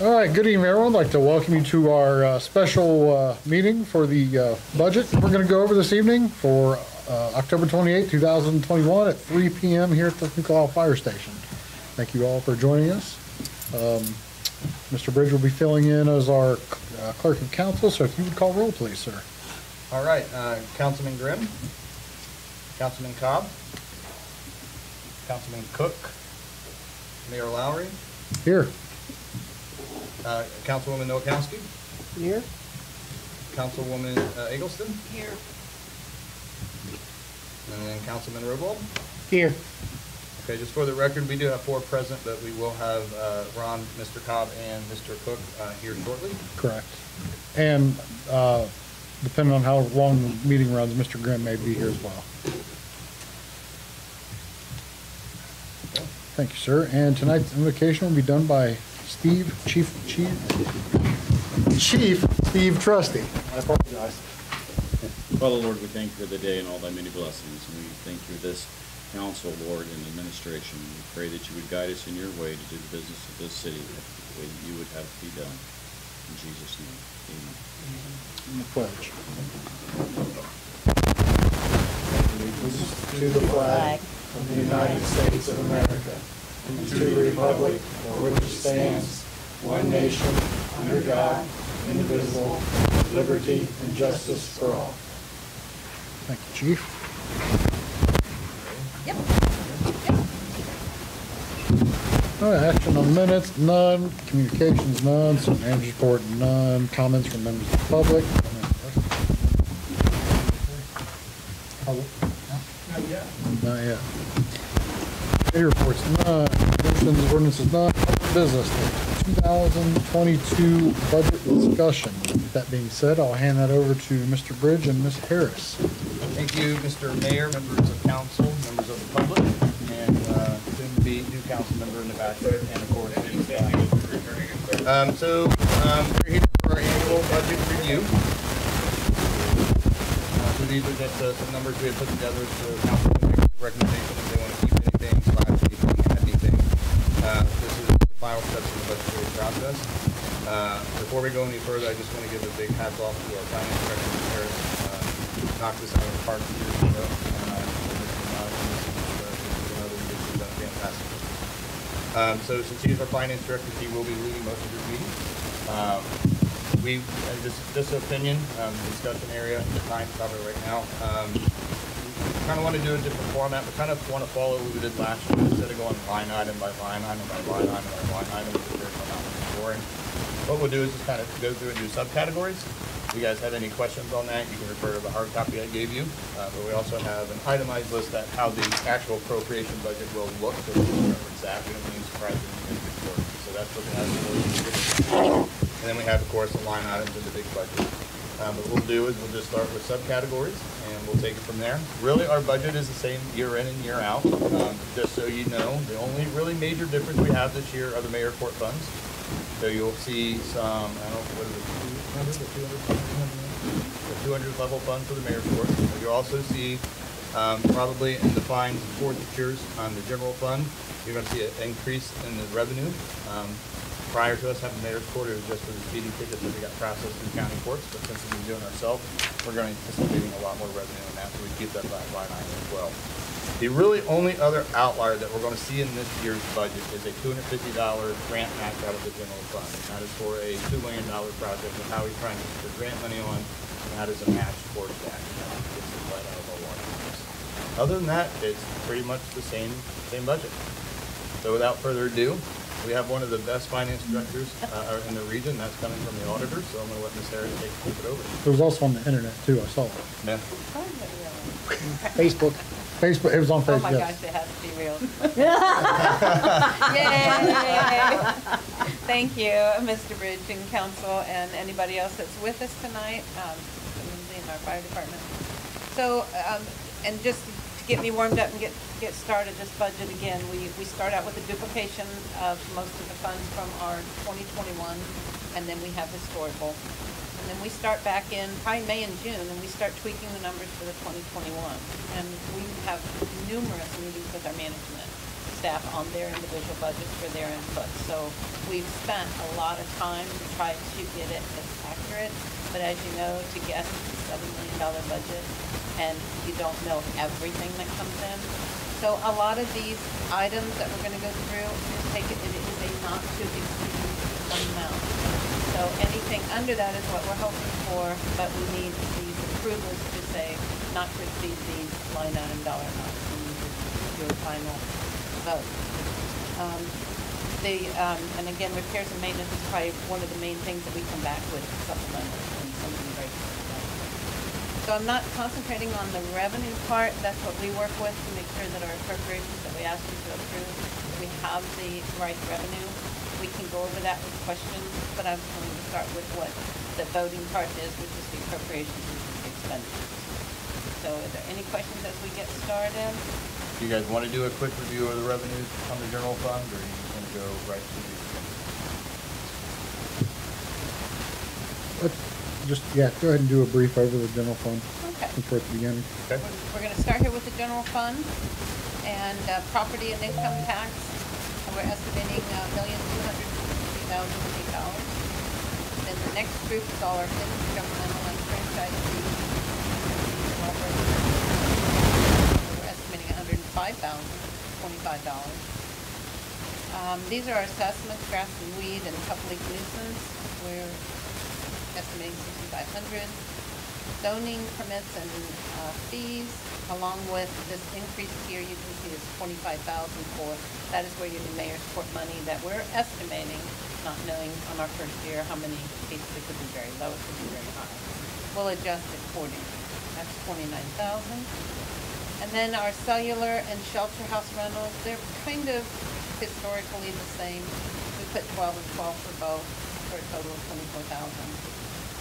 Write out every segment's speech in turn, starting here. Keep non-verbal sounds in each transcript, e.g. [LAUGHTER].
All right, good evening, everyone. I'd like to welcome you to our uh, special uh, meeting for the uh, budget. We're going to go over this evening for uh, October 28, 2021 at 3 PM here at the New Carlisle Fire Station. Thank you all for joining us. Um, Mr. Bridge will be filling in as our uh, clerk of council, so if you would call roll, please, sir. All right, uh, Councilman Grimm, Councilman Cobb, Councilman Cook, Mayor Lowry, Here. Uh, Councilwoman Noakowski, Here? Councilwoman uh, Eggleston, Here. and then Councilman Robold. Here. Okay, just for the record, we do have four present, but we will have uh, Ron, Mr. Cobb, and Mr. Cook uh, here shortly. Correct. And uh, depending on how long the meeting runs, Mr. Grimm may be here as well. Thank you, sir. And tonight's invocation will be done by Steve, Chief, Chief, Chief Steve Trusty. I apologize. Father, Lord, we thank you for the day and all thy many blessings, and we thank you for this council, Lord, and administration. We pray that you would guide us in your way to do the business of this city the way that you would have it be done. In Jesus' name, amen. And the pledge. to the flag of the United States of America and to the republic for which it stands, one nation, under God, indivisible, with liberty and justice for all. Thank you, Chief. Yep. All right, action on minutes, none. Communications, none. City manager's report, none. Comments from members of the public. Not yet. Not yet. Committee reports, none. Motions, ordinances, none. Business, 2022 budget discussion. That being said, I'll hand that over to Mr. Bridge and Ms. Harris. Thank you, Mr. Mayor, members of council, members of the public, and uh, soon-to-be new council member in the back and of course. Scott. Um, So um, we're here for our annual budget review. Uh, So these are just uh, some numbers we had put together for council to recommendation if they want to keep anything, slash anything, add anything. Uh, This is the final steps in the budgetary process. Uh, Before we go any further, I just want to give a big hats off to our finance director. Harris. Uh, Knocked this out of the park years ago. Um, So since he's our finance director, he will be leading most of your meetings. Um, We, uh, this, this opinion, um, discussion area, the time cover right now. Kind of want to do a different format. We kind of want to follow what we did last year instead of going line item by line item by line item by line item, boring. What we'll do is just kind of go through and do subcategories. If you guys have any questions on that, you can refer to the hard copy I gave you. Uh, But we also have an itemized list that how the actual appropriation budget will look, so we. So that's what we have. And then we have, of course, the line items in the big budget. Um, what we'll do is we'll just start with subcategories, and we'll take it from there. Really, our budget is the same year in and year out. Um, Just so you know, the only really major difference we have this year are the mayor court funds. So you'll see some, I don't know, what is it, two hundred, or two hundred, the two hundred level fund for the mayor's court. You'll also see, um, probably in the fines and forfeitures on the general fund, you're gonna see an increase in the revenue. Prior to us having mayor's court, it was just for the speeding tickets that we got processed through county courts, but since we've been doing it ourselves, we're gonna be anticipating a lot more revenue in that, so we keep that line item as well. The really only other outlier that we're gonna see in this year's budget is a two hundred fifty dollar grant match out of the general fund. And that is for a two million dollar project of how we trying to get the grant money on, and that is a match towards that. out of our. Other than that, it's pretty much the same, same budget. So without further ado, we have one of the best finance directors uh, in the region, that's coming from the auditor, so I'm gonna let Ms. Harris take, take it over. It was also on the internet too, I saw it. Yeah. Facebook, Facebook, it was on Facebook. Oh my yes. gosh, it has to be real. [LAUGHS] Yay! Thank you, Mr. Bridge and council, and anybody else that's with us tonight, um, Lindsay and our fire department. So, um, and just to get me warmed up and get, get started, this budget again, we, we start out with a duplication of most of the funds from our twenty twenty-one, and then we have historical. And then we start back in probably May and June, and we start tweaking the numbers for the twenty twenty-one. And we have numerous meetings with our management. staff on their individual budgets for their input. So we've spent a lot of time to try to get it as accurate, but as you know, to guess a seven million dollar budget, and you don't know everything that comes in. So a lot of these items that we're gonna go through, take it, it is a not to exceed amount. So anything under that is what we're hoping for, but we need these approvals to say not to exceed these line item dollar amounts. We need to do a final vote. Um, The, um, and again, repairs and maintenance is probably one of the main things that we come back with and something very. So I'm not concentrating on the revenue part, that's what we work with to make sure that our appropriations that we ask you to approve, we have the right revenue. We can go over that with questions, but I'm going to start with what the voting part is, which is the appropriations, and expenditures. So are there any questions as we get started? Do you guys want to do a quick review of the revenues on the general fund, or you just want to go right to the Let's just, yeah, go ahead and do a brief over the general fund Okay. since we're at the beginning. Okay. We're we're gonna start here with the general fund and uh, property and income tax. And we're estimating a million two hundred fifty thousand eight dollars. Then the next group is all our intergovernmental and franchise fees. We're estimating a hundred and five thousand twenty-five dollars. Um, these are our assessments, grass and weed and public nuisance. We're estimating sixty-five hundred. Zoning permits and uh, fees, along with this increase here, you can see is twenty-five thousand for, that is where your new mayor's court money that we're estimating, not knowing on our first year how many cases, it could be very low, it could be very high. We'll adjust accordingly. That's twenty-nine thousand. And then our cellular and shelter house rentals, they're kind of historically the same. We put twelve and twelve for both, for a total of twenty-four thousand.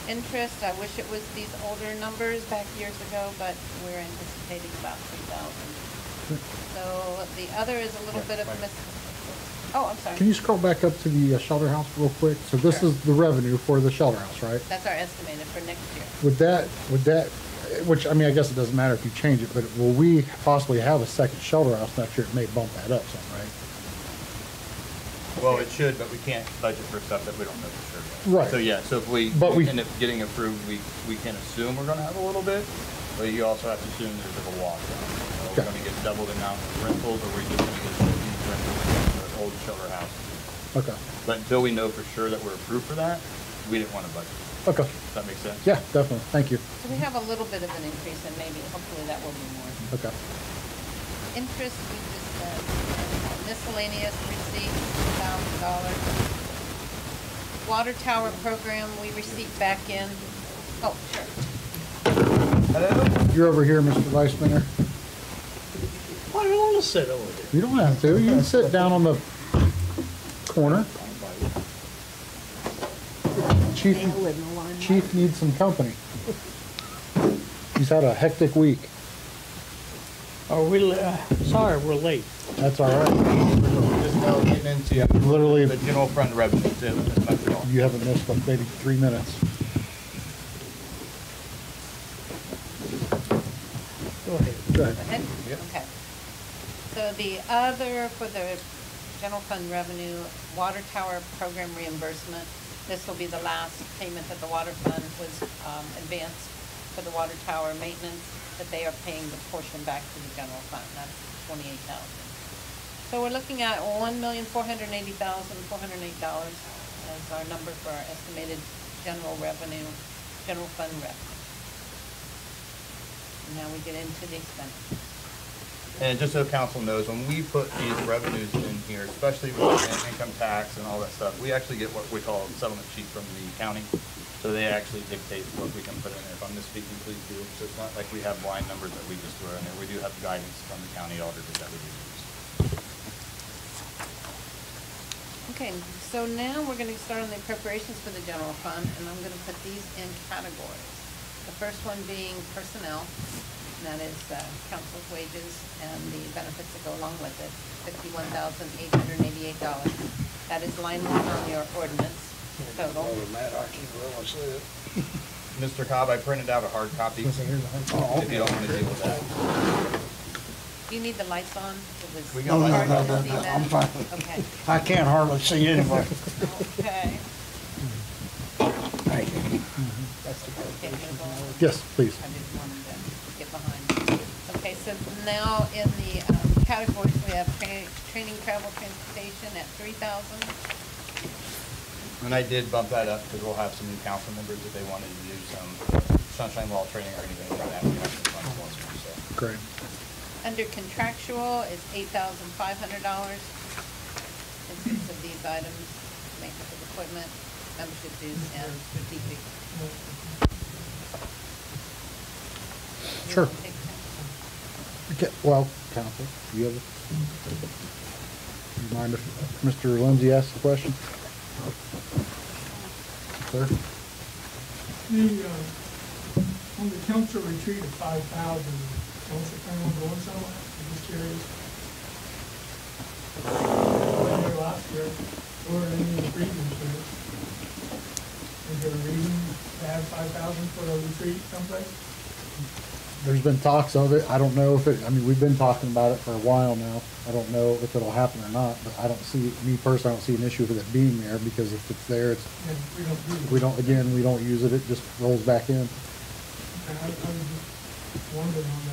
Interest, I wish it was these older numbers back years ago, but we're anticipating about three thousand. So the other is a little bit of a mis, oh, I'm sorry. Can you scroll back up to the uh, shelter house real quick? So this Sure. is the revenue for the shelter house, right? That's our estimated for next year. Would that, would that, which, I mean, I guess it doesn't matter if you change it, but will we possibly have a second shelter house next year? It may bump that up some, right? Well, it should, but we can't budget for stuff that we don't know for sure yet. Right. So, yeah, so if we But we- end up getting approved, we, we can assume we're gonna have a little bit, but you also have to assume there's a wash. Are we Okay. gonna get double the amount of rentals, or we're just gonna get these rentals in the old shelter house? Okay, But until we know for sure that we're approved for that, we didn't wanna budget. okay. Does that make sense? Yeah, definitely. Thank you. So we have a little bit of an increase and maybe, hopefully that will be more. Okay. Interest, we just said, uh, miscellaneous receipts, thousand dollars. Water tower program, we received back in, oh, sure. Hello? You're over here, Mr. Vice Mayor. Why do you want to sit over there? You don't have to. You can sit down on the corner. Chief, Chief needs some company. He's had a hectic week. Are we, uh, sorry, we're late. That's all right. Just getting into Literally, the general fund revenue too, that's all. you haven't missed but maybe three minutes. Go ahead. Go ahead. Go ahead? Yep. Okay. So the other, for the general fund revenue, water tower program reimbursement, this will be the last payment that the water fund was um, advanced for the water tower maintenance, that they are paying the portion back to the general fund, that's twenty-eight thousand. So we're looking at one million, four hundred eighty thousand, four hundred eight dollars as our number for our estimated general revenue, general fund revenue. And Now we get into the expenses. And just so council knows, when we put these revenues in here, especially with income tax and all that stuff, we actually get what we call a settlement sheet from the county. So they actually dictate what we can put in there. If I'm misspeaking, please do. So it's not like we have blind numbers that we just throw in there. We do have guidance from the county auditor that we do use. Okay, so now we're gonna start on the preparations for the general fund, and I'm gonna put these in categories. The first one being personnel, and that is uh, council's wages and the benefits that go along with it, fifty-one thousand eight hundred and eighty-eight dollars. That is line one on your ordinance total. Mr. [LAUGHS] Cobb, I printed out a hard copy, if you don't want to deal with that. Do you need the lights on? Was We No, got no, hard no, to no, see no, that? I'm fine. Okay, I can't hardly see anybody. okay. Thank you. Okay, move on. Yes, please. I just wanted to get behind. Okay, so now in the um, categories, we have tra- training, travel, transportation at three thousand. And I did bump that up because we'll have some new council members if they wanted to do some sunshine law training or anything like that. We have some funds for so. Great. Under contractual is eight thousand five hundred dollars. Consists of these items, maintenance of equipment, membership dues, and strategic. Sure. Take ten. Okay, well, counsel, you have, a- you mind if Mr. Lindsay asks the question? Sir? The, uh, on the council retreat of five thousand, council plan on going somewhere, I'm just curious. Wasn't there last year, or any the previous years? Is there a reason to have five thousand for a retreat someplace? There's been talks of it. I don't know if it, I mean, we've been talking about it for a while now. I don't know if it'll happen or not, but I don't see, me personally, I don't see an issue with it being there because if it's there, it's, And we don't do it. we don't, again, we don't use it, it just rolls back in. Okay, I, I was just wondering on that.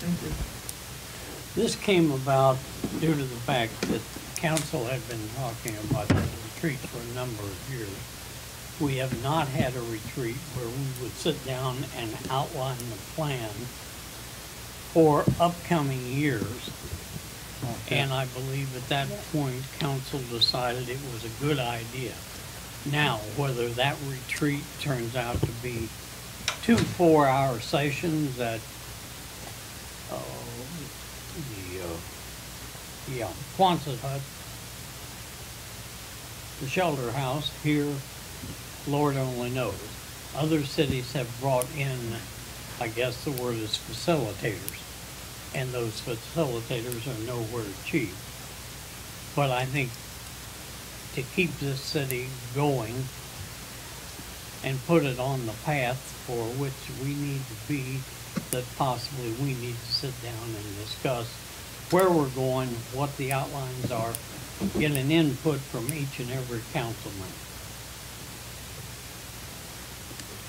Thank you. This came about due to the fact that council had been talking about the retreats for a number of years. We have not had a retreat where we would sit down and outline the plan for upcoming years. And I believe at that point, council decided it was a good idea. Now, whether that retreat turns out to be two four-hour sessions at the, uh, yeah, Quonset hut, the shelter house here, Lord only knows. Other cities have brought in, I guess the word is facilitators, and those facilitators are nowhere cheap. But I think to keep this city going and put it on the path for which we need to be, that possibly we need to sit down and discuss where we're going, what the outlines are, get an input from each and every councilman.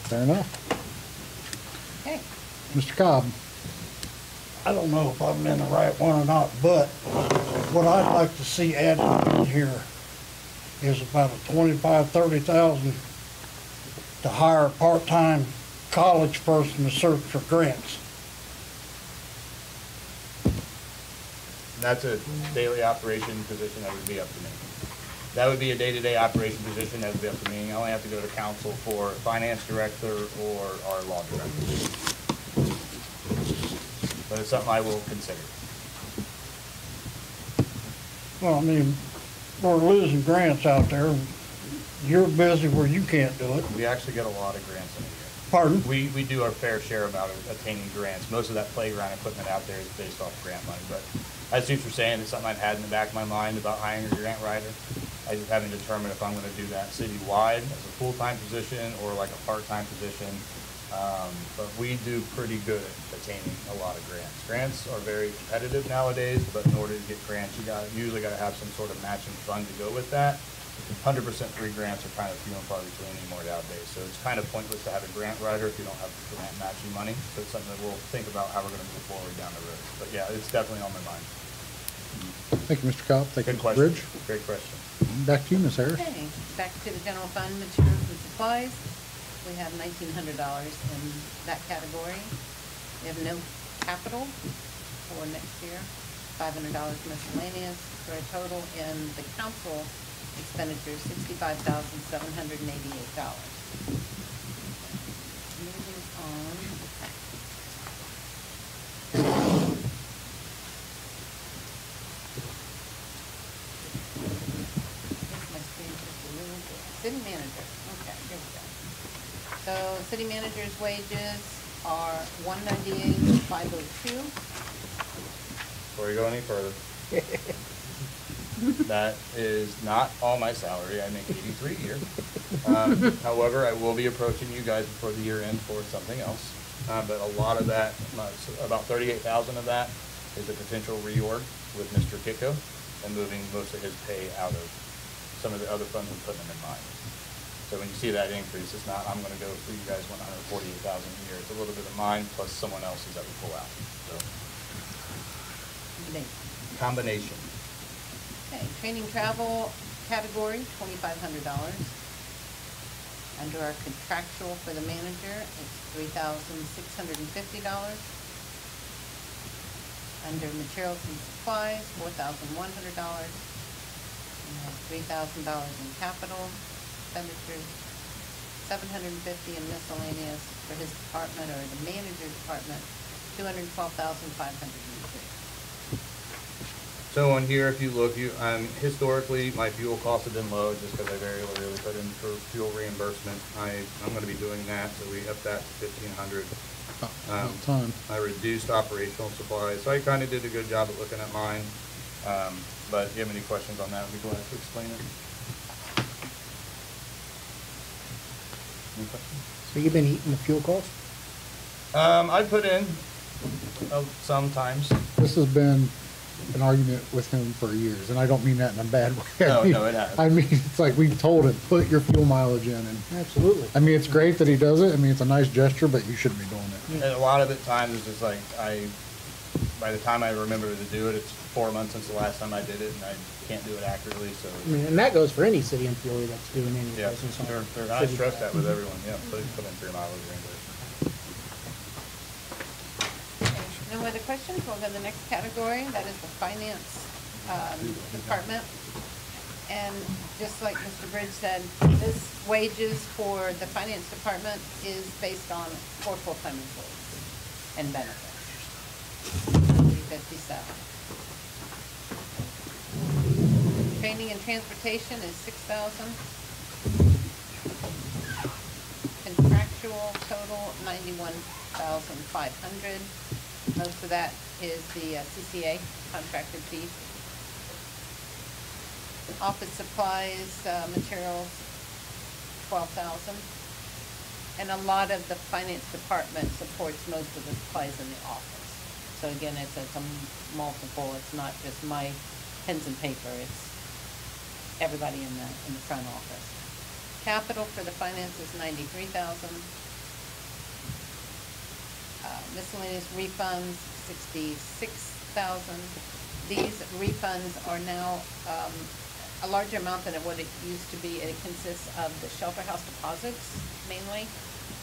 Fair enough. Okay, Mr. Cobb? I don't know if I'm in the right one or not, but what I'd like to see added in here is about a twenty-five, thirty thousand to hire part-time college person to search for grants. That's a daily operation position that would be up to me. That would be a day-to-day operation position that would be up to me. I only have to go to council for finance director or our law director. But it's something I will consider. Well, I mean, we're losing grants out there. You're busy where you can't do it. We actually get a lot of grants in a year. Pardon? We, we do our fair share about attaining grants. Most of that playground equipment out there is based off grant money, but as you were saying, it's something I've had in the back of my mind about hiring a grant writer. I just haven't determined if I'm gonna do that citywide as a full-time position or like a part-time position. Um, but we do pretty good at attaining a lot of grants. Grants are very competitive nowadays, but in order to get grants, you got, usually gotta have some sort of matching fund to go with that. Hundred percent free grants are kind of few and far between anymore nowadays, so it's kind of pointless to have a grant writer if you don't have grant matching money. So it's something that we'll think about how we're gonna move forward down the road. But yeah, it's definitely on my mind. Thank you, Mr. Cobb. Thank you, Good Mr. question. Bridge. Great question. Back to you, Ms. Harris. okay, back to the general fund, materials and supplies. We have nineteen hundred dollars in that category. We have no capital for next year, five hundred dollars miscellaneous, for a total in the council expenditure, sixty-five thousand, seven hundred and eighty-eight dollars. Moving on. Guess my screen took a little bit. City manager, okay, here we go. So, city manager's wages are one ninety-eight, five oh two. Before you go any further. [LAUGHS] That is not all my salary. I make eighty-three a year. Um, [LAUGHS] However, I will be approaching you guys before the year end for something else. Uh, but a lot of that, uh, about thirty-eight thousand of that is a potential reorg with Mr. Kiko and moving most of his pay out of some of the other funds and putting them in mine. So when you see that increase, it's not, I'm gonna go for you guys one hundred forty-eight thousand a year. It's a little bit of mine plus someone else's that we pull out, so. Combination. Okay, training travel category, $2,500. Under our contractual for the manager, it's $3,650. Under materials and supplies, $4,100. $3,000 in capital expenditures, 750 in miscellaneous for his department or the manager department, 212,500 so on here, if you look, you, um, historically, my fuel costs have been low just because I very rarely put in for fuel reimbursement. I, I'm gonna be doing that, so we up that to fifteen hundred. About time. I reduced operational supplies, so I kinda did a good job at looking at mine. Um, but if you have any questions on that, I'd be glad to explain it. Any questions? So you've been eating the fuel cost? Um, I put in, uh, sometimes. This has been an argument with him for years, and I don't mean that in a bad [LAUGHS] way. I No, mean- no, it has. I mean, it's like we told him, put your fuel mileage in, and, Absolutely. I mean, it's great that he does it. I mean, it's a nice gesture, but you shouldn't be doing it. And a lot of the times it's just like, I, by the time I remember to do it, it's four months since the last time I did it, and I can't do it accurately, so. I mean, and that goes for any city employee that's doing any Yeah, business on they're, they're, city I stress that with everyone, yeah, please put in for your mileage reimbursement. No other questions? We'll go to the next category, that is the finance, um, department. And just like Mr. Bridge said, this wages for the finance department is based on four full-time employees and benefits. Three fifty-seven. Training and transportation is six thousand. Contractual total ninety-one thousand five hundred. Most of that is the uh, CCA contracted fee. Office supplies, uh, materials, twelve thousand. And a lot of the finance department supports most of the supplies in the office. So again, it's, it's a multiple, it's not just my pens and paper, it's everybody in the, in the front office. Capital for the finance is ninety-three thousand. Uh, miscellaneous refunds, sixty-six thousand. These refunds are now, um, a larger amount than what it used to be. It consists of the shelter house deposits mainly,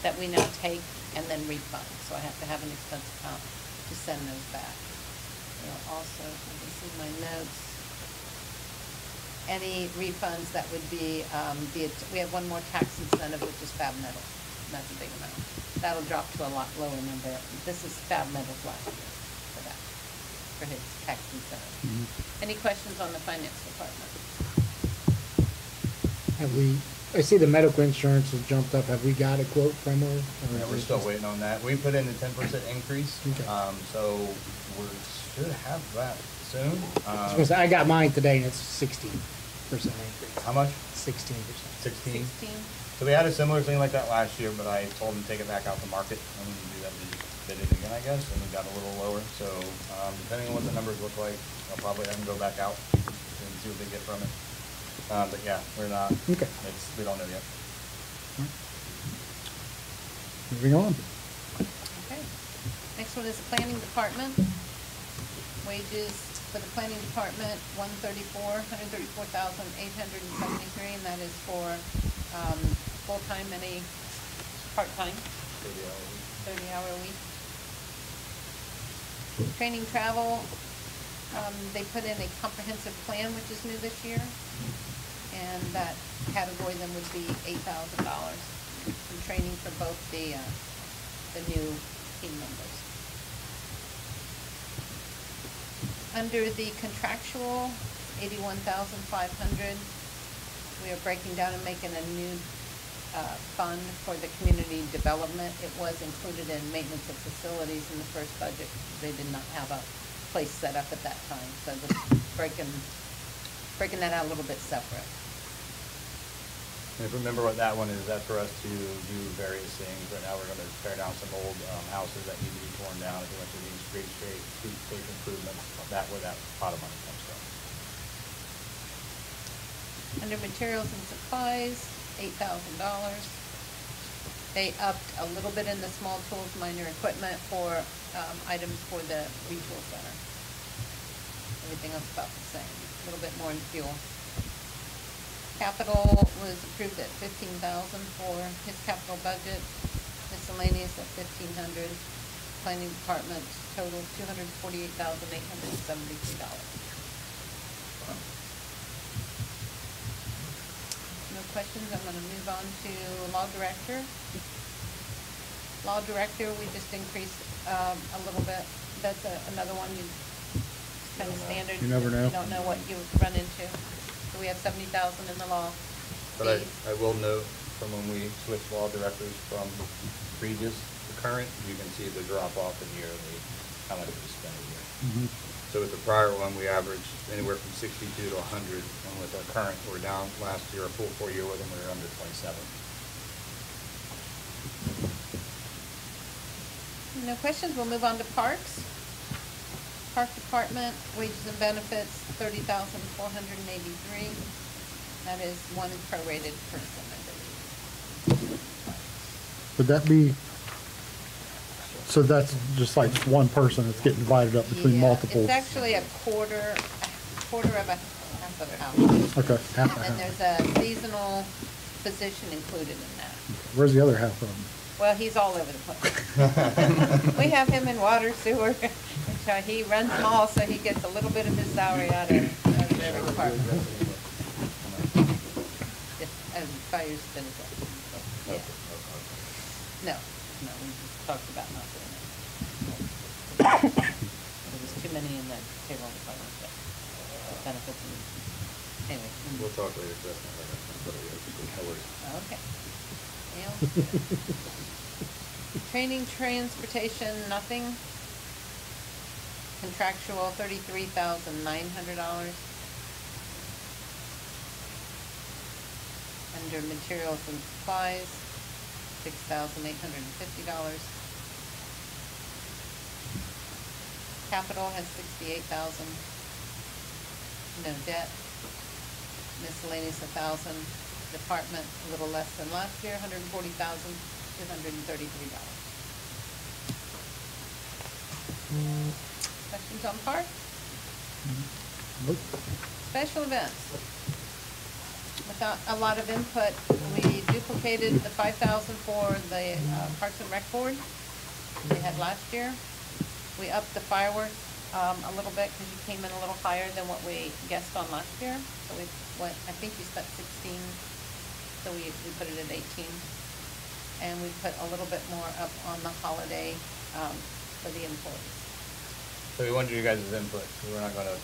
that we now take and then refund. So I have to have an expense account to send those back. There are also, me see my notes any refunds that would be, um, the, we have one more tax incentive, which is Fab Metal. That's a big amount. That'll drop to a lot lower number. This is Fab Metal's last year for that, for his tax incentive. Any questions on the finance department? Have we, I see the medical insurance has jumped up. Have we got a quote from her? or Yeah, is we're it still just- waiting on that. We put in a ten percent increase, Okay. um, so we should have that soon. I was Um, gonna say, I got mine today and it's sixteen percent increase. How much? Sixteen percent. Sixteen? Sixteen? So we had a similar thing like that last year, but I told them to take it back out to market, and when you do that, we just bid it again, I guess, and we got a little lower, so, um, depending on what the numbers look like, I'll probably have them go back out and see what they get from it. Um, but yeah, we're not, Okay. it's, we don't know yet. Moving on. Okay. Next one is the planning department. Wages for the planning department, one thirty-four, hundred thirty-four thousand, eight hundred and seventy-three, and that is for, um, full-time, any part-time, thirty-hour week. Training travel, um, they put in a comprehensive plan, which is new this year. And that category then would be eight thousand dollars in training for both the, uh, the new team members. Under the contractual, eighty-one thousand five hundred, we are breaking down and making a new, uh, fund for the community development. It was included in maintenance of facilities in the first budget. They did not have a place set up at that time, so just breaking, breaking that out a little bit separate. And if you remember what that one is, that's for us to do various things. Right now, we're gonna tear down some old, um, houses that need to be torn down. If we went to these street, street, streetscape improvements, that where that pot of money comes from. Under materials and supplies, eight thousand dollars. They upped a little bit in the small tools, minor equipment for, um, items for the retool center. Everything else about the same, a little bit more in fuel. Capital was approved at fifteen thousand for his capital budget, miscellaneous at fifteen hundred. Planning department total two hundred forty-eight thousand eight hundred seventy-three dollars. No questions, I'm gonna move on to law director. Law director, we just increased, um, a little bit, that's a, another one you, kind of standard. You never know. You don't know what you run into. So we have seventy thousand in the law. But I. I will note from when we switched law directors from previous to current, you can see the drop off in yearly, how much we spent a year. So with the prior one, we averaged anywhere from sixty-two to hundred, and with our current, we're down last year, a full four year with them, we were under twenty-seven. No questions, we'll move on to parks. Park Department, wages and benefits, thirty thousand four hundred and eighty-three. That is one prorated person, I believe. Would that be, so that's just like one person that's getting divided up between Yeah, multiple? It's actually a quarter, quarter of a half of a house. Okay, half and And half. there's a seasonal position included in that. Where's the other half of them? Well, he's all over the place. [LAUGHS] We have him in water, sewer, so he runs them all, so he gets a little bit of his salary out of, out of every department. Yes, and fires benefit. Yeah. No, no, we just talked about not doing it. There was too many in that payroll department that benefits and, anyway. We'll talk later, that's not like that, but yeah, no worries. Okay. Training, transportation, nothing. Contractual, thirty-three thousand nine hundred dollars. Under materials and supplies, six thousand eight hundred and fifty dollars. Capital has sixty-eight thousand. No debt. Miscellaneous, a thousand. Department, a little less than last year, hundred and forty thousand, two hundred and thirty-three dollars. Questions on park? Nope. Special events. Without a lot of input, we duplicated the five thousand for the uh, Parks and Rec Board we had last year. We upped the fireworks, um, a little bit, because you came in a little higher than what we guessed on last year. So we went, I think you spent sixteen, so we, we put it at eighteen. And we put a little bit more up on the holiday, um, for the employees. So we wanted you guys' input, we're not gonna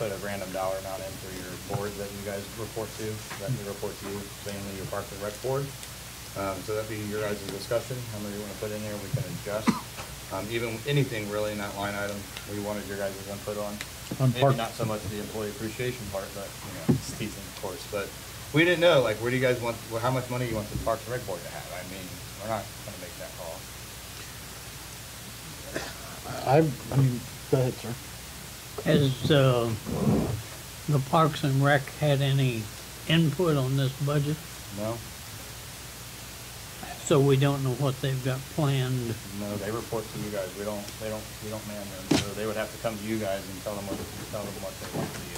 put a random dollar amount in for your board that you guys report to, that we report to you, mainly your Park and Rec Board. Um, so that'd be your guys' discussion, how many you wanna put in there, we can adjust. Um, even, anything really in that line item, we wanted your guys' input on. On Maybe park- not so much the employee appreciation part, but, you know, it's decent, of course, but we didn't know, like, where do you guys want, well, how much money you want the Parks and Rec Board to have? I mean, we're not gonna make that call. I, I mean, go ahead, sir. Has, uh, the Parks and Rec had any input on this budget? No? So we don't know what they've got planned. No, they report to you guys. We don't, they don't, we don't man them. So they would have to come to you guys and tell them what, tell them what they want to do.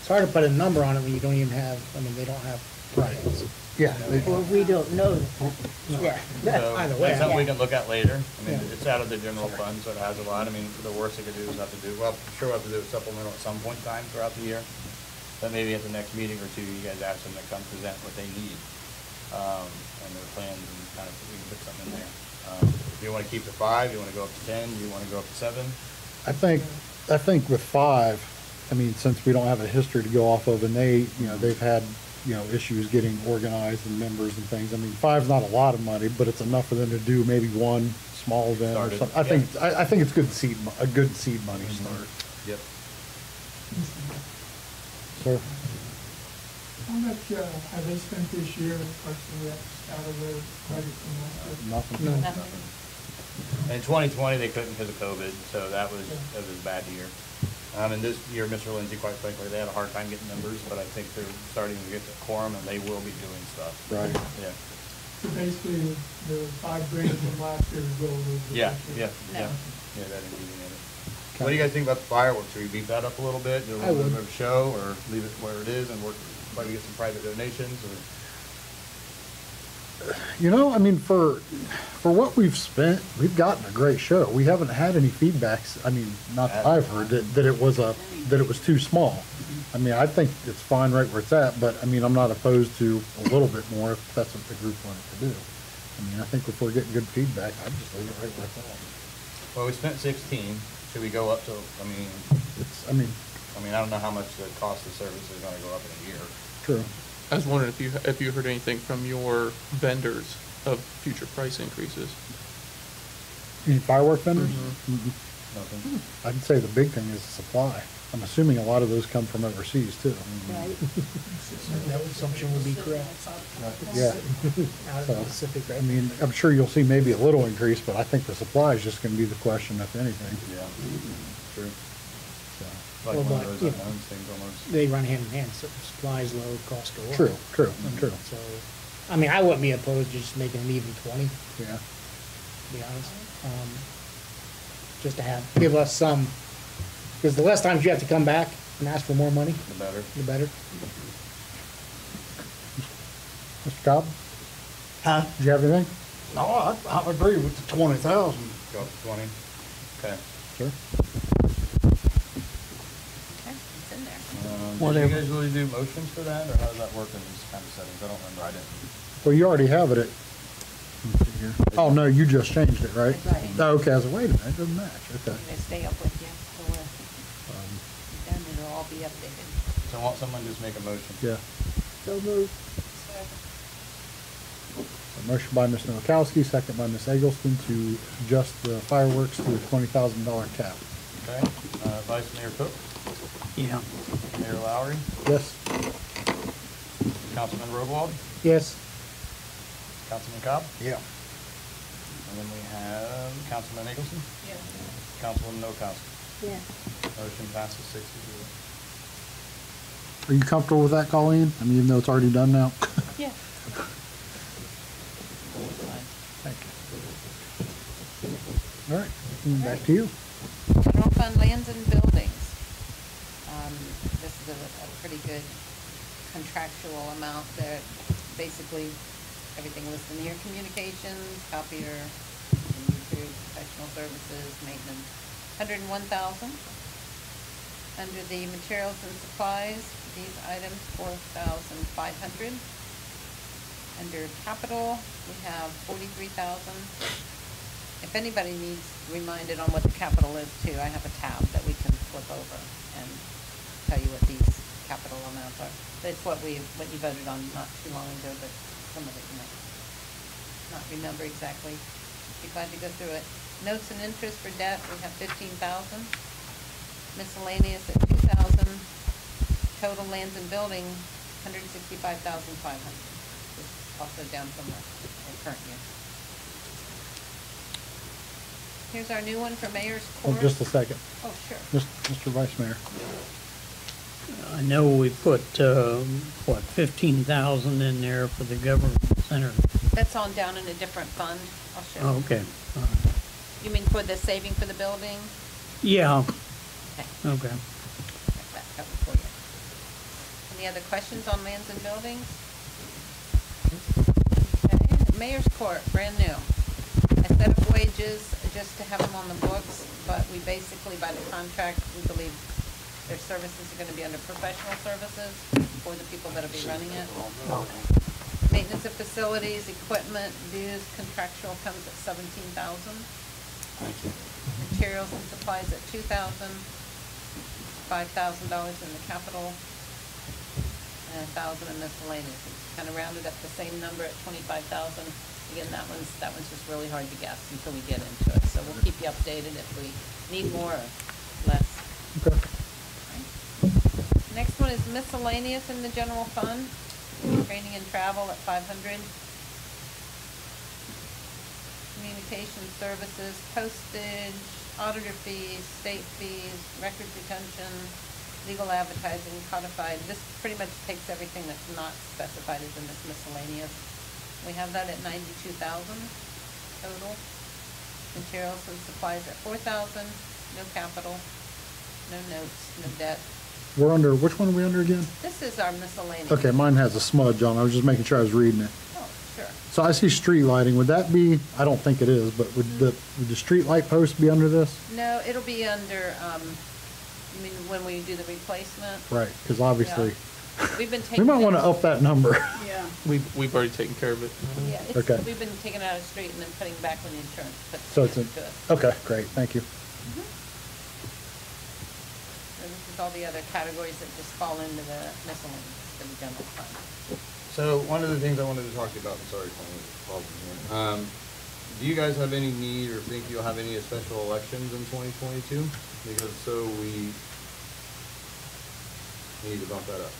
It's hard to put a number on it when you don't even have, I mean, they don't have plans. Yeah, they- Well, we don't know that. Yeah. So Either way, It's something we can look at later. I mean, Yeah. it's out of the general fund, so it has a lot. I mean, the worst they could do is have to do, well, sure we'll have to do a supplemental at some point in time throughout the year. But maybe at the next meeting or two, you guys ask them to come present what they need, um, and their plans and kind of, we can put something in there. Um, Do you wanna keep the five? You wanna go up to ten? You wanna go up to seven? I think, I think with five, I mean, since we don't have a history to go off of, and they, you know, they've had, you know, issues getting organized and members and things, I mean, five's not a lot of money, but it's enough for them to do maybe one small event or Started, something. I think, I, I think it's good seed, mo- a good seed money start. Yep. Sir? How much, uh, have they spent this year, Parks and Rec, out of their budget from last year? Nothing. No. Nothing. In 2020, they couldn't because of COVID, so that was, that was a bad year. Um, and this year, Mr. Lindsay, quite frankly, they had a hard time getting numbers, but I think they're starting to get the quorum and they will be doing stuff. Right. Yeah. So basically, the five grand from last year is rolled over. to Yeah, yeah, year. No. yeah, yeah, that indeed in it. What do you guys think about the fireworks? Should we beef that up a little bit, do a I little bit would. of a show, or leave it where it is and work, maybe get some private donations, or? You know, I mean, for, for what we've spent, we've gotten a great show. We haven't had any feedbacks, I mean, not that I've heard, that, that it was a, that it was too small. I mean, I think it's fine right where it's at, but I mean, I'm not opposed to a little bit more if that's what the group wanted to do. I mean, I think if we're getting good feedback, I'd just leave it right where it's at. Well, we spent 16, should we go up to, I mean, It's, I mean, I mean, I don't know how much the cost of service is gonna go up in a year. true. I was wondering if you, if you heard anything from your vendors of future price increases. You mean firework vendors? Mhm. Nothing? I'd say the big thing is supply. I'm assuming a lot of those come from overseas too. Right. [LAUGHS] That assumption would be correct. Yeah. Out of So, the Pacific, I right? mean, I'm sure you'll see maybe a little increase, but I think the supply is just gonna be the question, if anything. Yeah. True. So, Like Well, one but, of you those know, unknowns things almost. They run hand in hand, so supplies low, cost go up. True, true, true, So, I mean, I wouldn't be opposed to just making an even twenty, yeah. to be honest. Um, Just to have, give us some, because the less times you have to come back and ask for more money, The better. the better. Mr. Cobb, Huh? do you have anything? No, I, I agree with the twenty thousand. Go up to 20? Okay. Sure. Okay, it's in there. Um, Did Whatever. you guys really do motions for that, or how does that work in these kind of settings? I don't remember, I didn't. Well, you already have it at, here. oh, no, you just changed it, right? Right. Oh, Okay, I was like, wait a minute, it doesn't match, okay. I'm gonna stay up with you, so we're, Um, then it'll all be updated. So won't someone just make a motion? Yeah, So moved. a motion by Ms. Noakowski, second by Ms. Eggleston to adjust the fireworks to a twenty thousand dollar cap. Okay, uh, Vice Mayor Cook, Yeah. Mayor Lowry, Yes? Councilman Robles, Yes, Councilman Cobb, Yeah. and then we have Councilman Eggleston, Yes. Councilwoman Noakowski. Yeah. Motion passes six to zero. Are you comfortable with that, Colleen? I mean, even though it's already done now? [LAUGHS] Yeah. Thank you. All right, back to you. General fund lands and buildings. Um, this is a, a pretty good contractual amount that basically everything listed in here, communications, copier, YouTube, professional services, maintenance, hundred and one thousand. Under the materials and supplies, these items, four thousand five hundred. Under capital, we have forty-three thousand. If anybody needs reminded on what the capital is too, I have a tab that we can flip over and tell you what these capital amounts are. But it's what we, what you voted on not too long ago, but some of it you might not remember exactly. Be glad to go through it. Notes and interest for debt, we have fifteen thousand. Miscellaneous at two thousand. Total lands and building, hundred sixty-five thousand five hundred. Also down from the the current year. Here's our new one for Mayor's Oh, Court. just a second. Oh, sure. Mis- Mr. Vice Mayor. I know we put, um, what, fifteen thousand in there for the government center. That's on down in a different fund. I'll show Oh, you. Okay. All right. You mean for the saving for the building? Yeah, Okay, okay. got that covered for you. Any other questions on lands and buildings? Okay, Mayor's Court, brand new. I set up wages just to have them on the books, but we basically, by the contract, we believe their services are gonna be under professional services for the people that'll be running it. Maintenance of facilities, equipment, dues, contractual comes at seventeen thousand. Thank you. Materials and supplies at two thousand, five thousand dollars in the capital, and a thousand in miscellaneous. It's kind of rounded up the same number at twenty-five thousand. Again, that one's, that one's just really hard to guess until we get into it, so we'll keep you updated if we need more or less. Okay. Next one one is miscellaneous in the general fund, training and travel at five hundred. Communication services, postage, auditor fees, state fees, record retention, legal advertising, codified. This pretty much takes everything that's not specified as in this miscellaneous. We have that at ninety-two thousand total. Materials and supplies at four thousand, no capital, no notes, no debt. We're under, which one are we under again? This is our miscellaneous. Okay, mine has a smudge on. it. I was just making sure I was reading it. Sure. So I see street lighting. Would that be, I don't think it is, but would the, would the street light post be under this? No, it'll be under, um, I mean, when we do the replacement. Right, because obviously, We've been taking. [LAUGHS] we might want to up that number. [LAUGHS] [LAUGHS] Yeah. We've, we've already taken care of it. Yeah, Okay. it's, we've been taking it out of street and then putting back when the insurance puts So it's it in, to okay, great, thank you. So this is all the other categories that just fall into the miscellaneous for the general fund. So one of the things I wanted to talk to you about, I'm sorry, Tony, here. Um, do you guys have any need or think you'll have any special elections in twenty twenty-two? Because so we need to bump that up.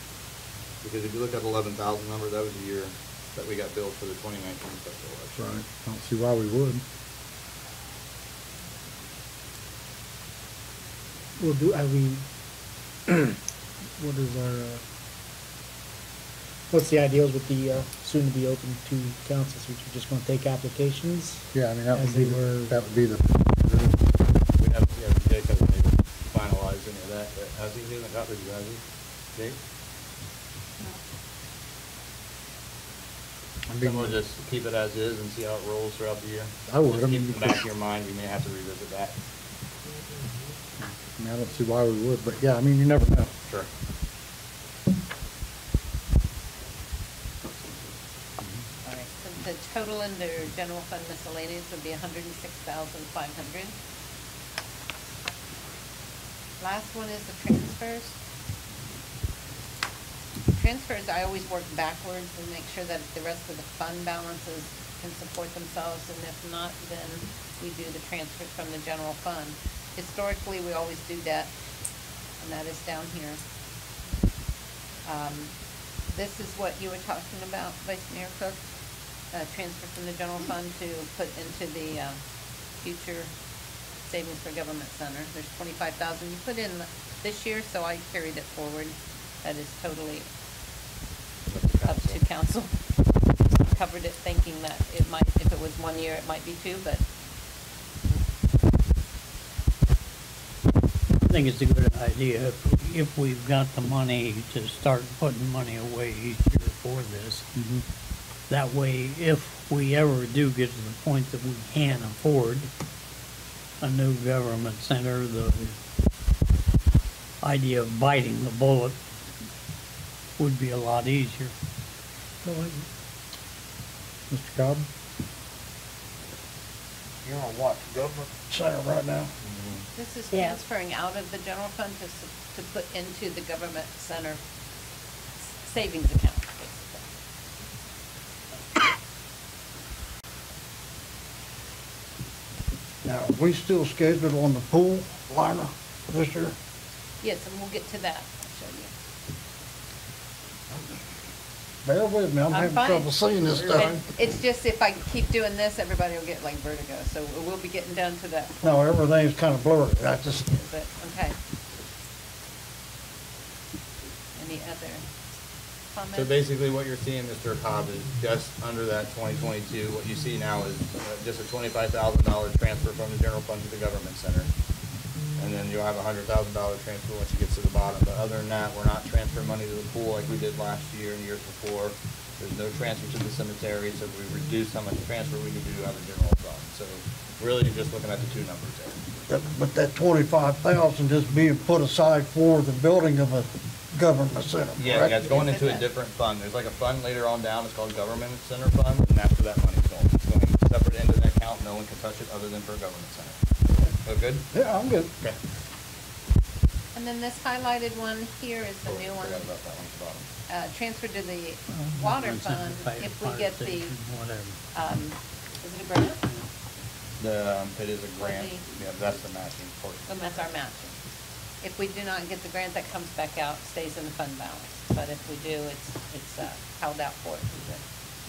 Because if you look at eleven thousand number, that was the year that we got billed for the twenty nineteen special election. Right, I don't see why we would. We'll do, are [CLEARS THROAT] we, what is our, uh, what's the ideals with the, uh, soon to be open to councils? We're just gonna take applications? Yeah, I mean, that would As be, they the- that would be the, We have, yeah, Jake hasn't even finalized any of that, yet. has he, he hasn't got this, has he? Jake? I Then we'll just keep it as is and see how it rolls throughout the year. I would, Just I keep mean, in the back of your mind, we may have to revisit that. I mean, I don't see why we would, but yeah, I mean, you never know. Sure. All right, so the total under general fund miscellaneous would be hundred and six thousand five hundred. Last one is the transfers. Transfers, I always work backwards and make sure that the rest of the fund balances can support themselves, and if not, then we do the transfers from the general fund. Historically, we always do debt, and that is down here. Um, This is what you were talking about, Vice Mayor Cook, uh, transfer from the general fund to put into the, uh, future savings for government center. There's twenty-five thousand you put in this year, so I carried it forward. That is totally up to council. Covered it thinking that it might, if it was one year, it might be two, but I think it's a good idea if, if we've got the money to start putting money away each year for this. That way, if we ever do get to the point that we can afford a new government center, the idea of biting the bullet would be a lot easier. Mr. Cobb? You're on what, government center right now? Mm-hmm. this is Yeah. transferring out of the general fund to, s- to put into the government center s- savings account, basically. Now, are we still scheduled on the pool liner this year? Yes, and we'll get to that, I'll show you. Bear with me, I'm I'm having fine. trouble seeing this And stuff. It's just if I keep doing this, everybody will get like vertigo, so we'll be getting down to that. No, everything's kind of blurry, I just, it, okay. Any other comments? So basically, what you're seeing, Mr. Cobb, is just under that twenty twenty-two, what you see now is uh, just a twenty-five thousand dollar transfer from the general fund to the government center. And then you'll have a hundred thousand dollar transfer once you get to the bottom, but other than that, we're not transferring money to the pool like we did last year and years before. There's no transfer to the cemetery, so we reduce how much transfer we can do out of the general fund. So really, you're just looking at the two numbers there. that- but that twenty-five thousand is being put aside for the building of a government center, Yeah, correct? yeah, it's going into a different fund. There's like a fund later on down, it's called Government Center Fund, and after where that money's going. It's going separate into an account, no one can touch it other than for a government center. Oh, good? Yeah, I'm good. Okay. And then this highlighted one here is the Oh, new one, Forgot about that one at the bottom. uh, transfer to the water Once in the fund if we get the, Whatever. um, is it a grant? The, um, it is a grant, the- yeah, that's the matching portion. Oh, that's our matching. If we do not get the grant, that comes back out, stays in the fund balance. But if we do, it's, it's uh, held out for it. It's a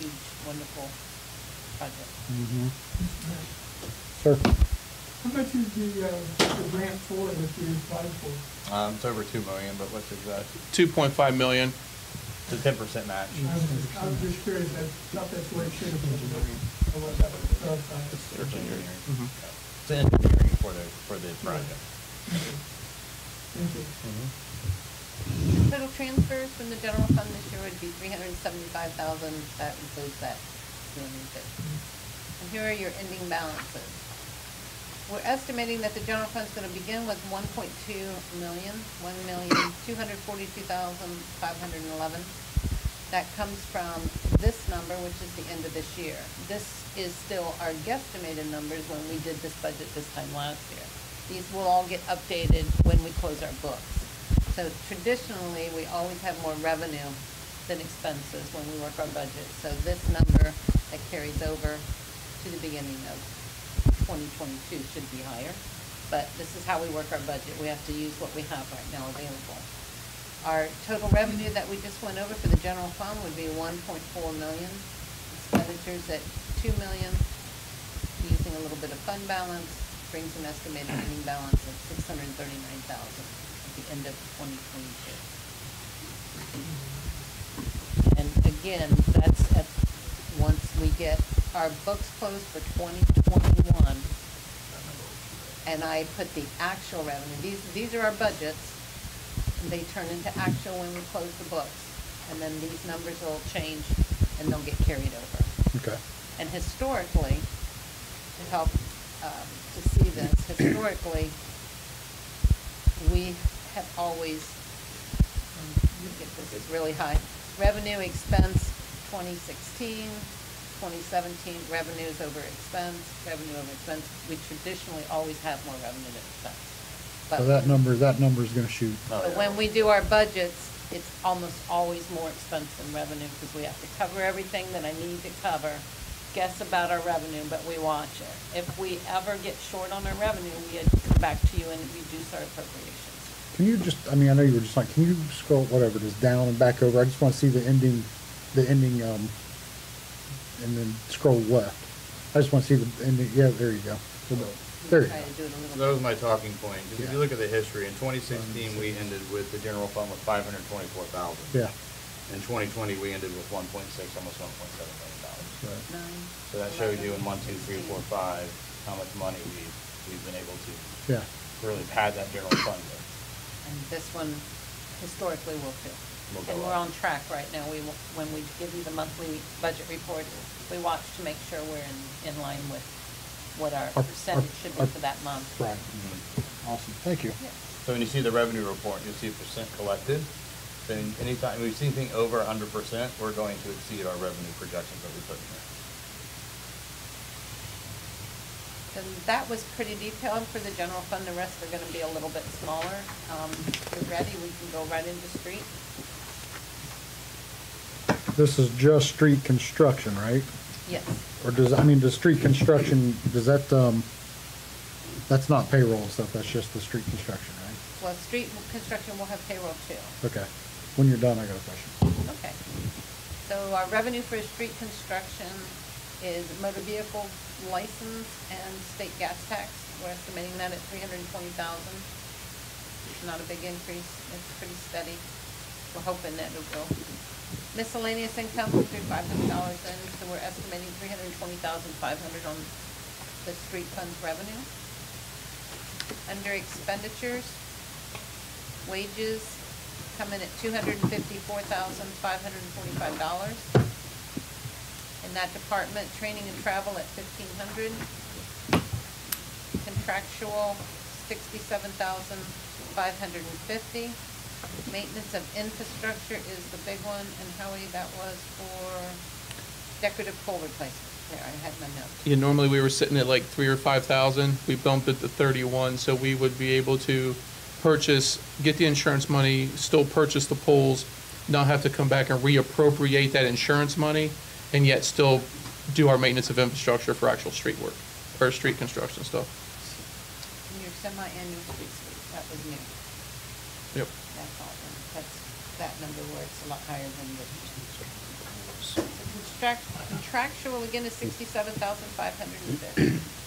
huge, wonderful project. Sir? How much is the, uh, the grant for that you applied for? Um, it's over two million, but what's the exact? Two point five million. It's a ten percent match. I was, I was just curious, I thought that's the way it should have been. I was, that was clarified. It's engineering. It's engineering for the, for the project. Thank you. Total transfers from the general fund this year would be three hundred and seventy-five thousand, that includes that two hundred and fifty. And here are your ending balances. We're estimating that the general fund's gonna begin with one point two million, one million, two hundred forty-two thousand, five hundred and eleven. That comes from this number, which is the end of this year. This is still our guesstimated numbers when we did this budget this time last year. These will all get updated when we close our books. So traditionally, we always have more revenue than expenses when we work our budget. So this number that carries over to the beginning of twenty twenty-two should be higher. But this is how we work our budget. We have to use what we have right now available. Our total revenue that we just went over for the general fund would be one point four million. Expenditures at two million, using a little bit of fund balance, brings an estimated ending balance of six hundred and thirty-nine thousand at the end of twenty twenty-two. And again, that's at, once we get our books closed for twenty twenty-one, and I put the actual revenue, these, these are our budgets, and they turn into actual when we close the books. And then these numbers will change and they'll get carried over. Okay. And historically, to help, um, to see this, historically, we have always, um, look at this, it's really high. Revenue expense 2016, 2017, revenues over expense, revenue over expense. We traditionally always have more revenue than expense. But- So that number, that number's gonna shoot. Oh, but yeah. when we do our budgets, it's almost always more expense than revenue because we have to cover everything that I need to cover, guess about our revenue, but we watch it. If we ever get short on our revenue, we had to come back to you and reduce our appropriations. Can you just, I mean, I know you were just like, can you scroll, whatever it is, down and back over? I just wanna see the ending, the ending, um, and then scroll left. I just wanna see the ending, yeah, there you go. There you go. to do it a So that was my talking point. 'Cause if Yeah. you look at the history, in twenty sixteen, we ended with the general fund with five hundred twenty-four thousand. Yeah. In twenty twenty, we ended with one point six, almost one point seven million dollars. Right. So that shows you in one, two, three, four, five, how much money we, we've been able to Yeah. really pad that general fund with. And this one historically will too. Go And we're up. on track right now. We, will- when we give you the monthly budget report, we watch to make sure we're in, in line with what our Our- percentage our- should our- be for that month. Right. Mm-hmm. Awesome. Thank you. Yeah. So when you see the revenue report, you'll see percent collected. Then anytime we've seen anything over hundred percent, we're going to exceed our revenue projections that we put in there. And that was pretty detailed for the general fund. The rest are gonna be a little bit smaller. Um, if you're ready, we can go right into street. This is just street construction, right? Yes, Or does, I mean, does street construction, does that, um, that's not payroll and stuff, that's just the street construction, right? well, street construction will have payroll too. Okay. When you're done, I got a question. Okay. So our revenue for street construction is motor vehicle license and state gas tax. We're estimating that at three hundred and twenty thousand. It's not a big increase, it's pretty steady. We're hoping that it will. Miscellaneous income, we threw five hundred dollars in, so we're estimating three hundred and twenty thousand five hundred on the street fund's revenue. Under expenditures, wages come in at two hundred and fifty-four thousand, five hundred and forty-five dollars. In that department, training and travel at fifteen hundred. Contractual, sixty-seven thousand, five hundred and fifty. Maintenance of infrastructure is the big one, and Howie, that was for decorative pole replacement. There, I had my note. Yeah, normally we were sitting at like three or five thousand. We bumped it to thirty-one, so we would be able to purchase, get the insurance money, still purchase the poles, not have to come back and reappropriate that insurance money, and yet still do our maintenance of infrastructure for actual street work, or street construction stuff. And your semi-annual street sweep, that was new. Yep. That's all, and that's that number where it's a lot higher than the. So Contract, contractual again is sixty-seven thousand five hundred and fifty.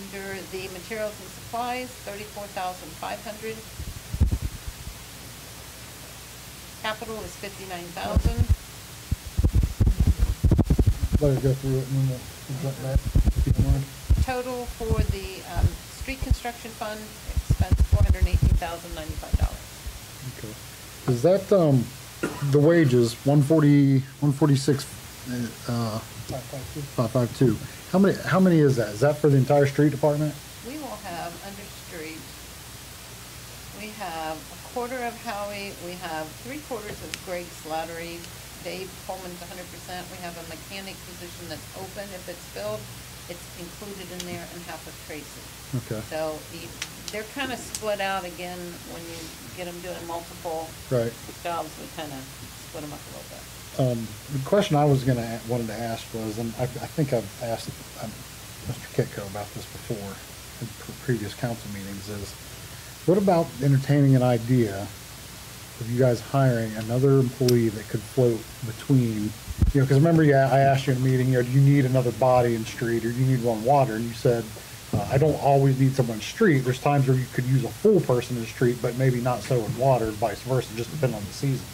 Under the materials and supplies, thirty-four thousand five hundred. Capital is fifty-nine thousand. Let her go through it and then we'll, jump back, if you don't mind. Total for the, um, street construction fund, expense four hundred eighteen thousand ninety-five dollars. Okay. Is that, um, the wages, one forty, one forty-six, uh, Five, five, two. five five two? How many, how many is that? Is that for the entire street department? We will have under street, we have a quarter of Howie, we have three quarters of Greg Slattery, Dave Coleman's hundred percent, we have a mechanic position that's open, if it's filled, it's included in there, and half of Tracy. Okay. So you, they're kinda split out again, when you get them doing multiple Right. jobs, we kinda split them up a little bit. Um, the question I was gonna, a- wanted to ask was, and I, I think I've asked, um, Mr. Kitko about this before in pre- previous council meetings is, what about entertaining an idea of you guys hiring another employee that could float between, you know, cause remember, yeah, I asked you in a meeting, you know, do you need another body in street or do you need one water? And you said, uh, I don't always need someone in street. There's times where you could use a full person in street, but maybe not so in water, vice versa, just depending on the season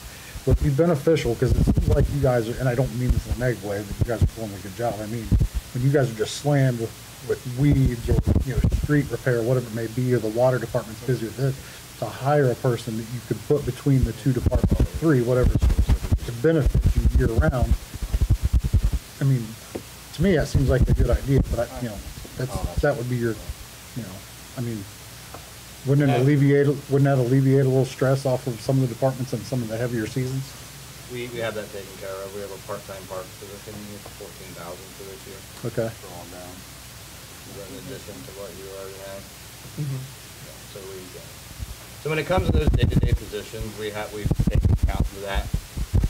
would be beneficial, because it seems like you guys are, and I don't mean this in a negative way, but you guys are doing a good job. I mean, when you guys are just slammed with, with weeds or, you know, street repair, whatever it may be, or the water department's busy with this, to hire a person that you could put between the two departments, three, whatever, to benefit you year round. I mean, to me, that seems like a good idea, but I, you know, that's, that would be your, you know, I mean, wouldn't it alleviate, wouldn't that alleviate a little stress off of some of the departments in some of the heavier seasons? We, we have that taken care of. We have a part-time park position, fourteen thousand for this year. Okay, For all down. Is that in addition to what you already have? Mhm. Yeah, So we, uh, so when it comes to those day-to-day positions, we have, we've taken account of that.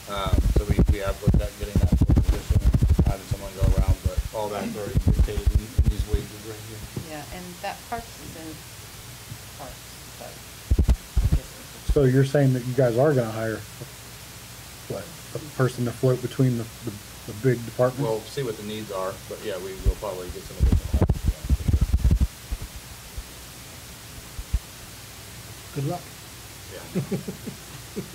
Um, so we, we have looked at getting that full position, having someone go around, but all that's already dictated in, in these wages right here. Yeah, and that parks is in parks, so. I'm just- so you're saying that you guys are gonna hire, what, a person to float between the, the, the big We'll see what the needs are, but yeah, we will probably get some additional help. yeah, Good luck. Yeah. [LAUGHS]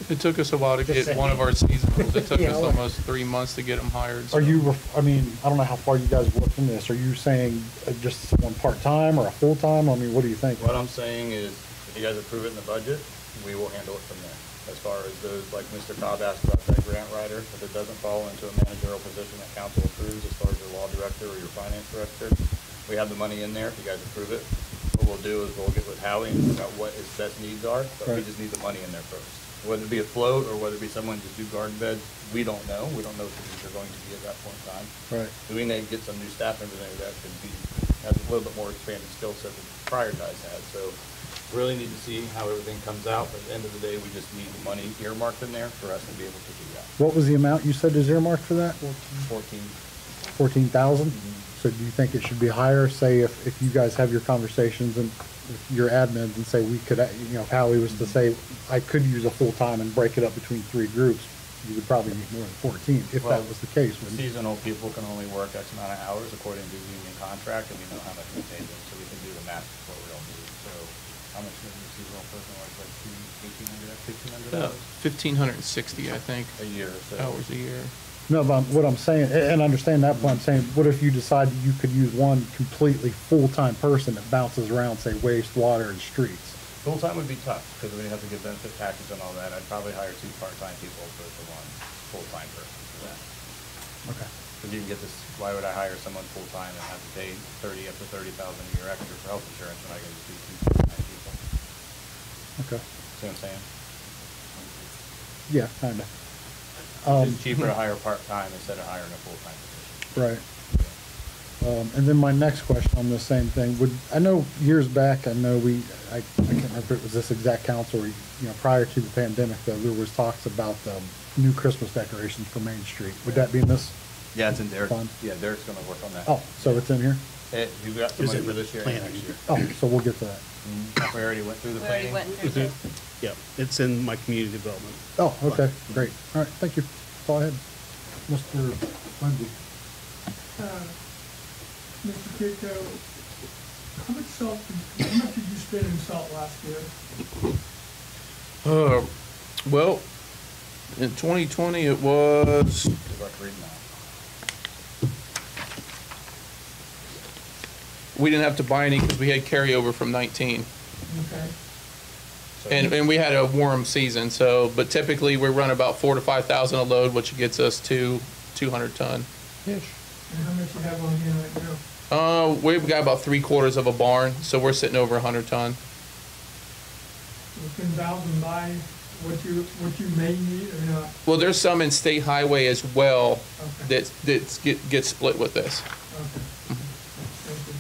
It took us a while to Just get one of our seasonals. [LAUGHS] It took Yeah, us well- almost three months to get them hired. so- Are you, ref- I mean, I don't know how far you guys work in this, are you saying uh, just someone part-time or a full-time? I mean, what do you think? What I'm saying is, if you guys approve it in the budget, we will handle it from there. As far as those, like Mr. Cobb asked about that grant writer, if it doesn't fall into a managerial position that council approves, as far as your law director or your finance director, we have the money in there, if you guys approve it. What we'll do is we'll get with Howie and figure out what his best needs are, but we Right. just need the money in there first. Whether it be a float or whether it be someone just do garden beds, we don't know. We don't know what the needs are going to be at that point in time. Right, So we may get some new staff members in there that could be, has a little bit more expanded skill set than prior guys had, so really need to see how everything comes out, but at the end of the day, we just need the money earmarked in there for us to be able to do that. what was the amount you said is earmarked for that? Fourteen, Fourteen thousand? Mm-hmm. So do you think it should be higher, say if, if you guys have your conversations and your admins and say we could, uh, you know, if Howie was to say, I could use a full-time and break it up between three groups, you would probably need more than fourteen, if that was the case, wouldn't you? seasonal people can only work X amount of hours according to the union contract, and we know how much we pay them, so we can do the math before we all do. So how much does a seasonal person work, like two, eighteen hundred, fifteen hundred About hours? fifteen hundred and sixty, I think, A year, so. hours a year. No, but what I'm saying, and I understand that, but I'm saying, what if you decided you could use one completely full-time person that bounces around, say, waste, water, and streets? Full-time would be tough, because we have to give benefit package and all that. I'd probably hire two part-time people as opposed to one full-time person for that. Okay. Because you can get this, why would I hire someone full-time and have to pay thirty, up to thirty thousand a year extra for health insurance when I can just do two part-time people? Okay, See what I'm saying? yeah, kinda. Um, It's cheaper to [LAUGHS] hire part-time instead of hiring a full-time position. Right. Um, and then my next question on the same thing, would, I know years back, I know we, I, I can't remember if it was this exact council or, you know, prior to the pandemic, though, there was talks about, um, new Christmas decorations for Main Street. Would that be in this? Yeah, it's in Derek, Fun. yeah, Derek's gonna work on that. Oh, so it's in here? It, you got the Is money it for this year and planning? next year. Oh, so we'll get to that. We already went through the We already planning. went through this. Yeah, it's in my community development. Oh, okay, great. All right, thank you. Go ahead. Mr. Lindsay. Uh, Mr. Kiko, how much salt, did- how much did you spend in salt last year? Uh, well, in 2020, it was, Good luck reading that. We didn't have to buy any because we had carryover from 19. Okay, And, and we had a warm season, so, but typically we run about four to 5,000 a load, which gets us to 200 ton. and how much you have on hand right now? Uh, we've got about three quarters of a barn, so we're sitting over 100 ton. Was ten thousand by what you, what you may need or not? Well, there's some in state highway as well Okay, that, that get, get split with this. okay. Thank you.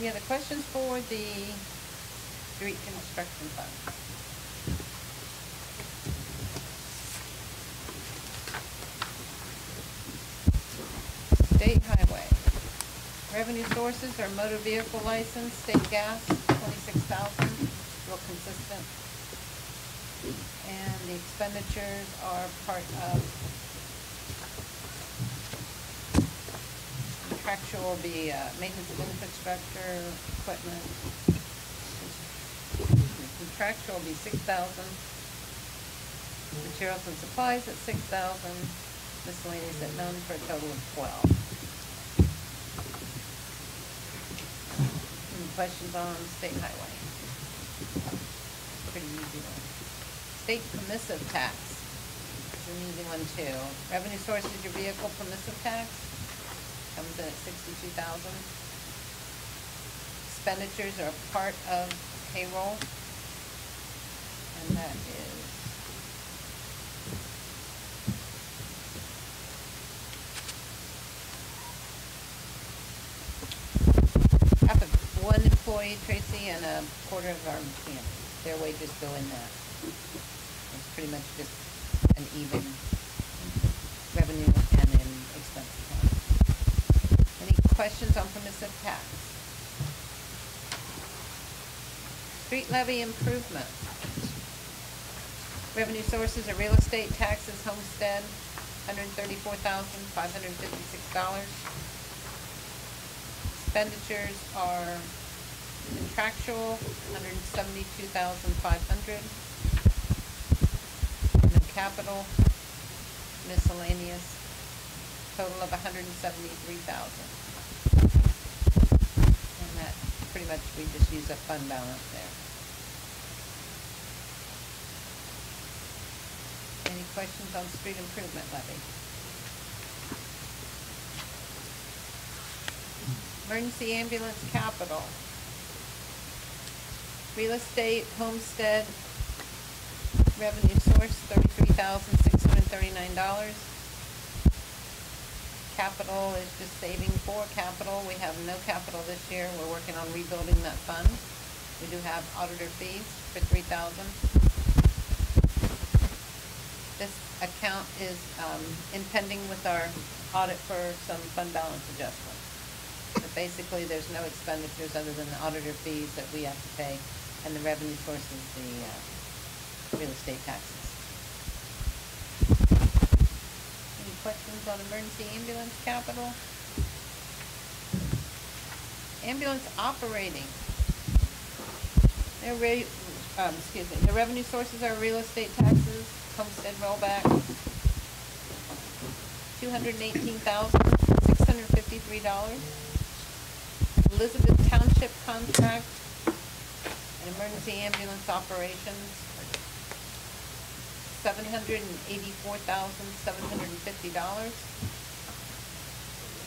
Any other questions for the street construction fund? State highway. Revenue sources are motor vehicle license, state gas, twenty-six thousand, real consistent. And the expenditures are part of contractual will be, uh, maintenance of infrastructure, equipment. Contractual will be six thousand. Materials and supplies at six thousand, miscellaneous at none, for a total of twelve. Any questions on state highway? Pretty easy one. State permissive tax, is an easy one too. Revenue source is your vehicle permissive tax, comes in at sixty-two thousand. Expenditures are part of payroll, and that is half of one employee, Tracy, and a quarter of our mechanic. Their wages go in that. It's pretty much just an even revenue and questions on permissive tax? Street levy improvement. Revenue sources are real estate taxes, homestead, $134,556. Expenditures are contractual, 172500 And then capital, miscellaneous, total of 173000 pretty much, we just use a fund balance there. Any questions on street improvement levy? Emergency ambulance capital. Real estate, homestead, revenue source, thirty-three thousand, six hundred and thirty-nine dollars. Capital is just saving for capital. We have no capital this year. We're working on rebuilding that fund. We do have auditor fees for three thousand. This account is, um, impending with our audit for some fund balance adjustment. But basically, there's no expenditures other than the auditor fees that we have to pay, and the revenue source is the, uh, real estate taxes. Any questions on emergency ambulance capital? Ambulance operating. Ra- um, excuse me, the revenue sources are real estate taxes, homestead rollback, two hundred and eighteen thousand, six hundred and fifty-three dollars. Elizabeth Township contract and emergency ambulance operations, seven hundred and eighty-four thousand, seven hundred and fifty dollars.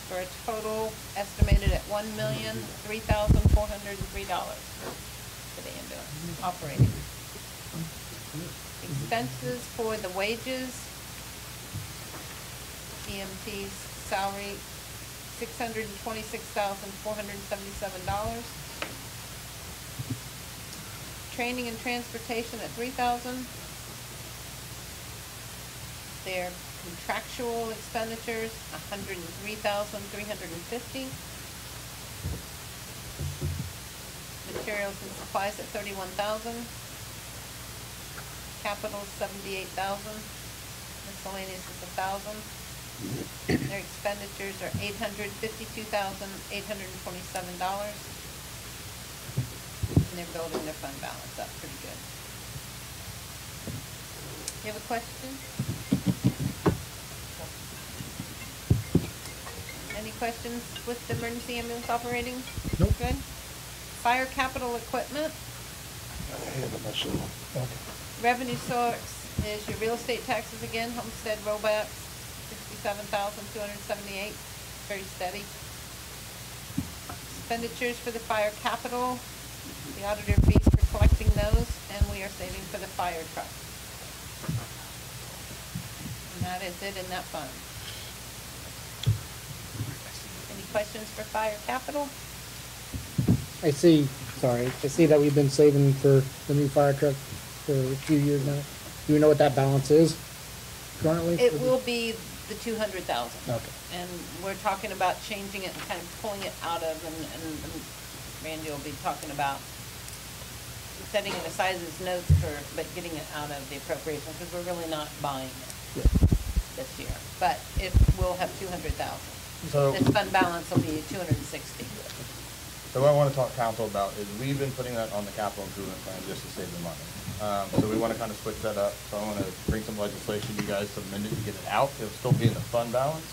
For a total estimated at one million, three thousand, four hundred and three dollars for the ambulance operating. Expenses for the wages, EMT's salary, six hundred and twenty-six thousand, four hundred and seventy-seven dollars. Training and transportation at three thousand. Their contractual expenditures, hundred and three thousand, three hundred and fifty. Materials and supplies at thirty-one thousand. Capital, seventy-eight thousand. Miscellaneous is a thousand. Their expenditures are eight hundred fifty-two thousand, eight hundred and twenty-seven dollars. And they're building their fund balance up pretty good. You have a question? Any questions with the emergency ambulance operating? Nope. Good. Fire capital equipment, revenue source is your real estate taxes again, homestead rollbacks, sixty-seven thousand, two hundred and seventy-eight, very steady. Expenditures for the fire capital, the auditor fees for collecting those, and we are saving for the fire truck. And that is it in that fund. Any questions for fire capital? I see, sorry, I see that we've been saving for the new fire truck for a few years now. Do we know what that balance is currently? It will be the two hundred thousand. Okay. And we're talking about changing it and kind of pulling it out of, and, and and Randy will be talking about setting it aside as notes for, but getting it out of the appropriation, because we're really not buying it this year. But it will have two hundred thousand. So- This fund balance will be two hundred and sixty. So what I want to talk council about is we've been putting that on the capital improvement plan just to save the money. Um, so we want to kind of switch that up. So I want to bring some legislation, to you guys, to amend it to get it out. It'll still be in the fund balance,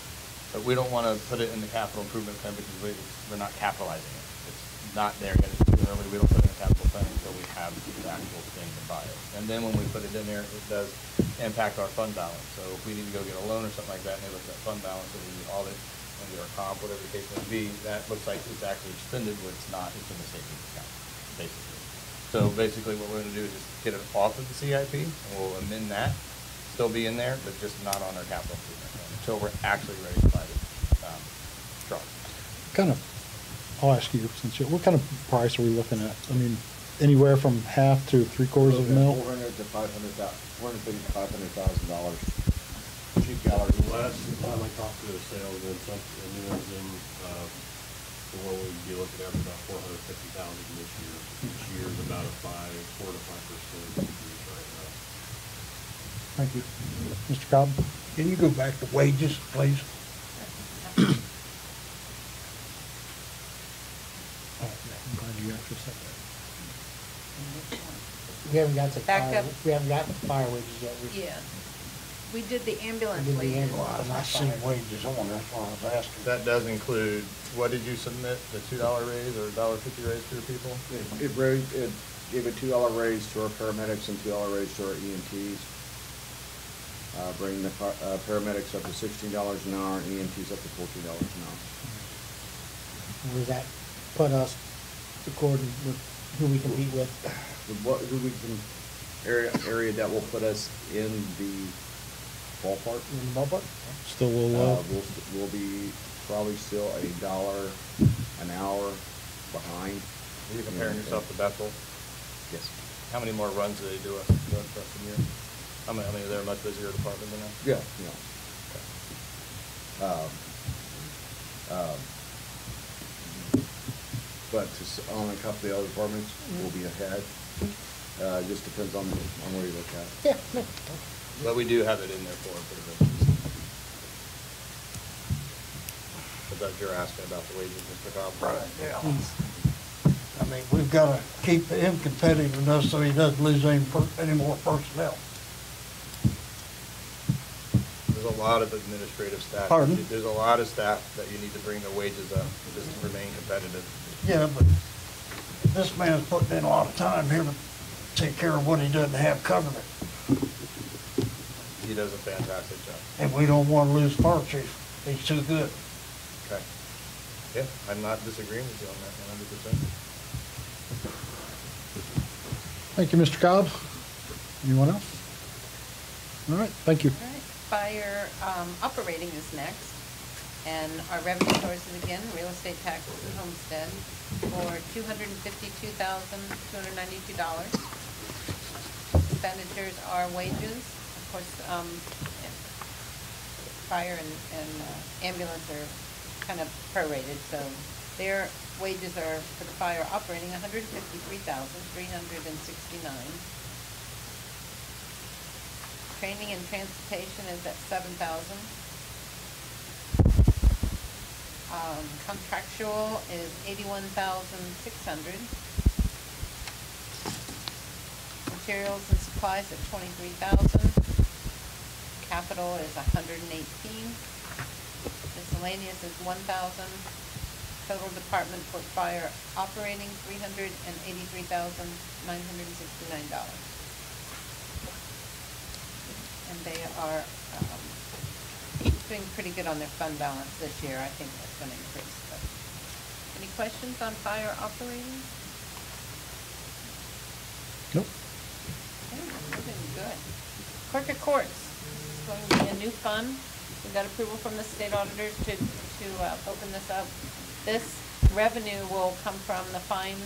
but we don't want to put it in the capital improvement plan because we, we're not capitalizing it. It's not there yet. It's too early. We don't put it in the capital plan until we have the actual thing to buy it. And then when we put it in there, it does impact our fund balance. So if we need to go get a loan or something like that, and they look at that fund balance, and we audit, and do our comp, whatever the case may be, that looks like it's actually expended, when it's not, it's in the savings account, basically. So basically, what we're gonna do is just get it off of the CIP, and we'll amend that, still be in there, but just not on our capital improvement plan, until we're actually ready to buy the, um, truck. Kind of, I'll ask you, since you, what kind of price are we looking at? I mean, anywhere from half to three quarters of a mil? Four hundred to five hundred thou, four hundred fifty to five hundred thousand dollars. Cheap gallery. Last time I talked to the salesman, something, and it was in, uh, the one we'd be looking at about four hundred fifty thousand this year. Each year is about a five, four to five percent increase right now. Thank you. Mr. Cobb? Can you go back to wages, please? Oh, I'm glad you actually said that. We haven't got to Back fire, up. we haven't gotten to fire wages yet. We- Yeah. We did the ambulance We did the wages. ambulance. Well, I see wages on, that's why I was asking. That does include, what did you submit, the two dollar raise or dollar fifty raise to your people? It, it raised, it gave a two dollar raise to our paramedics and two dollar raise to our EMTs. Uh, bringing the pa- uh, paramedics up to sixteen dollars an hour and EMTs up to fourteen dollars an hour. Where does that put us according with who we compete with? The what, who we can, area, area that will put us in the ballpark. In the ballpark? Still a little Uh, low? we'll, st- we'll be probably still a dollar an hour behind. Are you comparing yourself to Bethel? Yes. How many more runs do they do us, do us a year? How many, I mean, they're a much busier department than us? Yeah, yeah. Um, um, But to s- on a couple of the other departments, we'll be ahead. Uh, just depends on, on where you look at. Yeah, no. But we do have it in there for, for the. But you're asking about the wages, Mr. Cobb? Yeah. I mean, we've gotta keep him competitive enough so he doesn't lose any, per- any more personnel. There's a lot of administrative staff. Pardon? There's a lot of staff that you need to bring their wages up just to remain competitive. Yeah, but this man's putting in a lot of time here to take care of what he doesn't have covered it. He does a fantastic job. And we don't wanna lose fire chief. He's too good. Okay. Yeah, I'm not disagreeing with you on that one hundred percent. Thank you, Mr. Cobb. Anyone else? All right, thank you. All right, fire, um, operating is next, and our revenue sources again, real estate taxes and homestead, for two hundred and fifty-two thousand, two hundred and ninety-two dollars. Expenditures are wages, of course, um, fire and, and uh, ambulance are kind of prorated, so their wages are, for the fire operating, hundred and fifty-three thousand, three hundred and sixty-nine. Training and transportation is at seven thousand. Um, contractual is eighty-one thousand, six hundred. Materials and supplies at twenty-three thousand. Capital is hundred and eighteen. Miscellaneous is one thousand. Total department for fire operating, three hundred and eighty-three thousand, nine hundred and sixty-nine dollars. And they are, um, doing pretty good on their fund balance this year. I think that's gonna increase, but. Any questions on fire operating? Nope. Okay, good. Clerk of Courts, this is going to be a new fund. We got approval from the state auditors to, to, uh, open this up. This revenue will come from the fines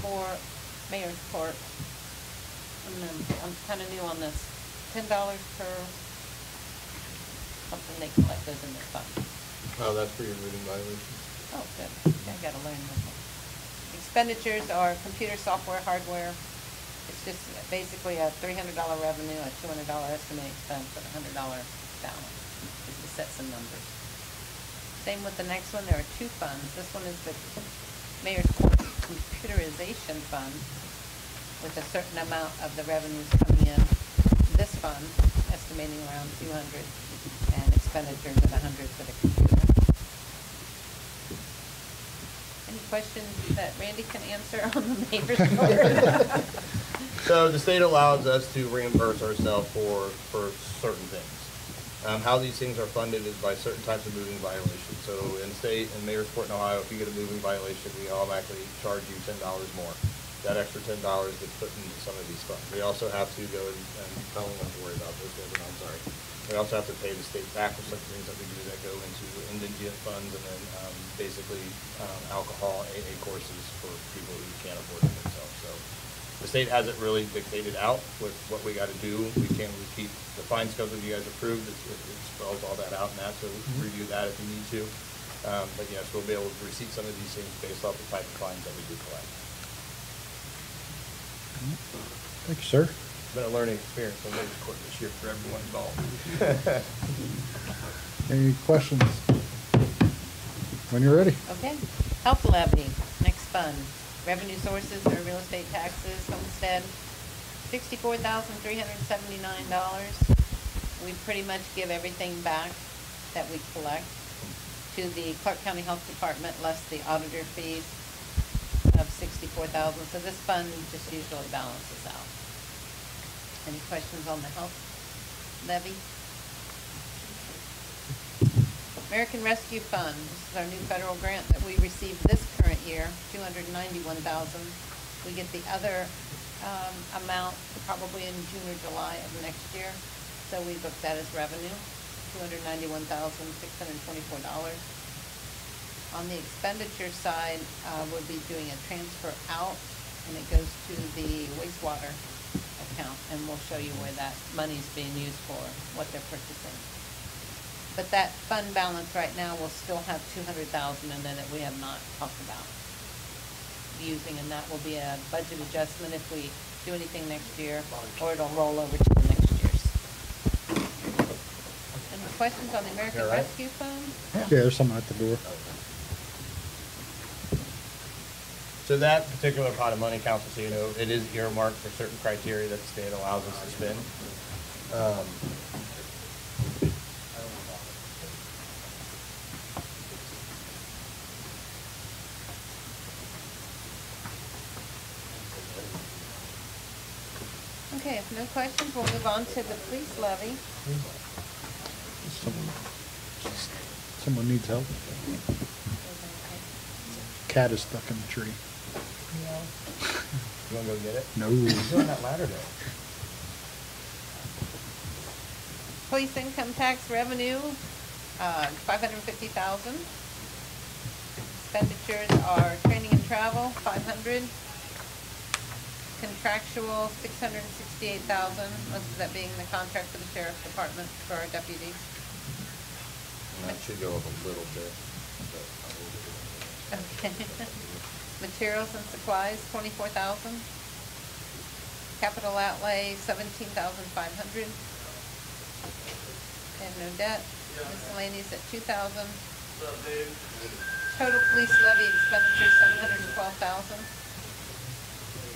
for mayor's court. And then, I'm kinda new on this, ten dollars per something they collect those in their fund. Oh, that's for your moving violation. Oh, good. I gotta learn this one. Expenditures are computer software, hardware. It's just basically a three hundred dollar revenue, a two hundred dollar estimated expense, and a hundred dollar balance, just to set some numbers. Same with the next one, there are two funds. This one is the Mayor's Court Computerization Fund with a certain amount of the revenues coming in. This fund, estimating around two hundred, and expenditures at a hundred for the computer. Any questions that Randy can answer on the Mayor's [LAUGHS] Court? [LAUGHS] So the state allows us to reimburse ourselves for, for certain things. Um, how these things are funded is by certain types of moving violations. So in state, in Mayor's Court in Ohio, if you get a moving violation, we automatically charge you ten dollars more. That extra ten dollars gets put into some of these funds. We also have to go and, and tell them not to worry about this, but I'm sorry. We also have to pay the state back for some things that we do that go into indigent funds and then, um, basically, um, alcohol, AA courses for people who can't afford it themselves. The state hasn't really dictated out with what we gotta do. We can repeat the fine schedule you guys approved, it, it it spells all that out and that, so review that if you need to. Um, but yes, we'll be able to receipt some of these things based off the type of fines that we do collect. Thank you, sir. It's been a learning experience on this court this year for everyone involved. [LAUGHS] Any questions? When you're ready. Okay, health levy, next fund. Revenue sources are real estate taxes, homestead, sixty-four thousand, three hundred seventy-nine dollars. We pretty much give everything back that we collect to the Clark County Health Department, less the auditor fees of sixty-four thousand. So this fund just usually balances out. Any questions on the health levy? American Rescue Fund, this is our new federal grant that we received this current year, two hundred and ninety-one thousand. We get the other, um, amount probably in June or July of next year, so we book that as revenue, two hundred ninety-one thousand, six hundred and twenty-four dollars. On the expenditure side, uh, we'll be doing a transfer out, and it goes to the wastewater account, and we'll show you where that money is being used for, what they're purchasing. But that fund balance right now will still have two hundred thousand in there that we have not talked about using, and that will be a budget adjustment if we do anything next year, or it'll roll over to the next year's. Any questions on the American You all right? Rescue Fund? Yeah, there's something at the door. So that particular pot of money, council, so you know, it is earmarked for certain criteria that the state allows us to spend. Um, Okay, if no questions, we'll move on to the police levy. Someone, someone needs help. Cat is stuck in the tree. You wanna go get it? No. Who's doing that ladder there? Police income tax revenue, uh, five hundred and fifty thousand. Expenditures are training and travel, five hundred. Contractual, six hundred and sixty-eight thousand, most of that being the contract for the sheriff's department for our deputies. should go up a little bit, but I will it. Okay. [LAUGHS] Materials and supplies, twenty-four thousand. Capital outlay, seventeen thousand five hundred. And no debt. Miscellaneous at two thousand. Total police levy expenditures, seven hundred and twelve thousand.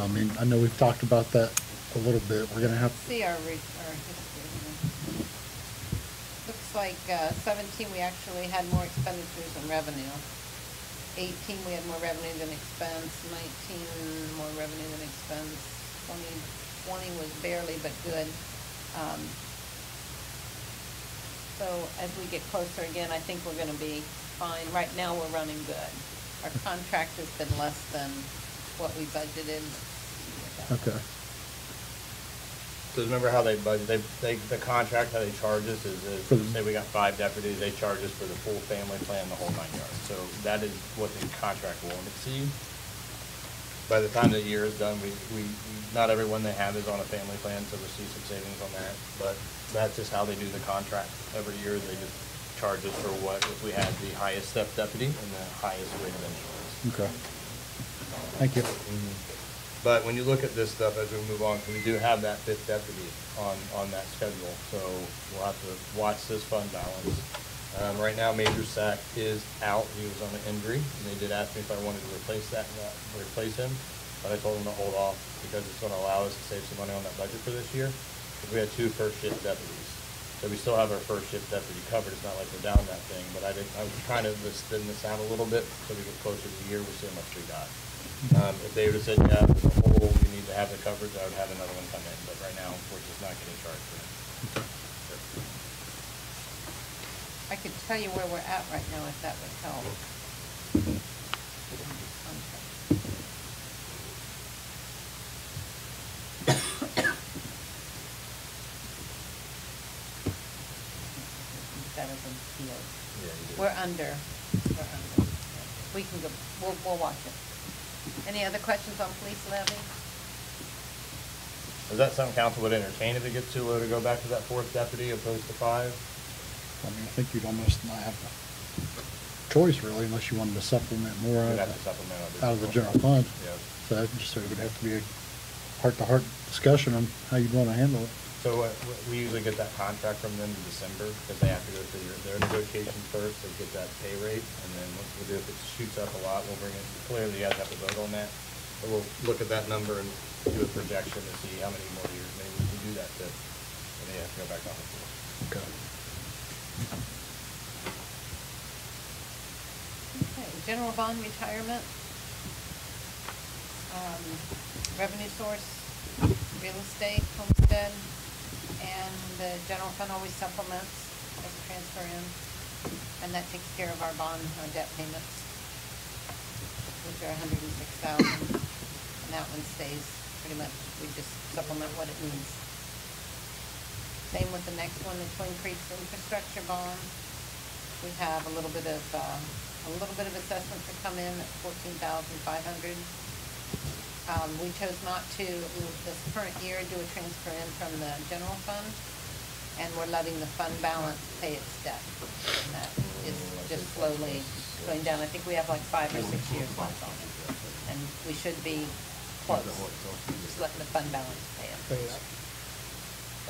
I mean, I know we've talked about that a little bit, we're gonna have, See our, our history. Looks like uh, seventeen, we actually had more expenditures than revenue. Eighteen, we had more revenue than expense. Nineteen, more revenue than expense. Twenty, twenty was barely but good. Um, So as we get closer again, I think we're gonna be fine. Right now, we're running good. Our contract has been less than what we budgeted. okay. So remember how they budget, they, they, the contract, how they charge us is, For is, say we got five deputies, they charge us for the full family plan, the whole nine yards. So that is what the contract won't exceed. By the time the year is done, we, we, not everyone they have is on a family plan, so we'll see some savings on that. But that's just how they do the contract. Every year, they just charge us for what, if we had the highest step deputy and the highest rate of insurance. Okay. Thank you. But when you look at this stuff as we move on, we do have that fifth deputy on, on that schedule, so we'll have to watch this fund balance. Um, right now, Major Sack is out, he was on an injury, and they did ask me if I wanted to replace that, uh, replace him, but I told them to hold off, because it's gonna allow us to save some money on that budget for this year, we had two first shift deputies. So we still have our first shift deputy covered, it's not like we're down that thing, but I did, I was trying to thin this out a little bit, so we get closer to the year, we'll see how much we got. Um, if they would've said, yeah, as a whole, we need to have the coverage, I would have another one come in, but right now, we're just not getting charged for it. I could tell you where we're at right now if that would help. [COUGHS] That is in field. Yeah, you. We're under, we're under. We can go, we'll, we'll watch it. Any other questions on police levy? Is that something council would entertain if it gets too low to go back to that fourth deputy opposed to five? I mean, I think you'd almost not have a choice really unless you wanted to supplement more We'd out have to of, supplement the- out of the general fund. Yeah. So that just sort of would have to be a heart-to-heart discussion on how you'd wanna handle it. So uh, we usually get that contract from them in December, because they have to go through their, their negotiations first, they get that pay rate, and then what we'll do, if it shoots up a lot, we'll bring it, clearly you guys have to vote on that. But we'll look at that number and do a projection to see how many more years, maybe we can do that to, and they have to go back on the floor. Okay. Okay, general bond retirement. Um, revenue source, real estate, homestead, and the general fund always supplements as a transfer in. And that takes care of our bond, our debt payments, which are hundred and six thousand. And that one stays pretty much, we just supplement what it needs. Same with the next one, the Twin Creeks infrastructure bond. We have a little bit of, uh, a little bit of assessments that come in at fourteen thousand five hundred. Um, we chose not to, this current year, do a transfer in from the general fund, and we're letting the fund balance pay its debt. And that is just slowly going down. I think we have like five or six years left on it. And we should be close, just letting the fund balance pay it.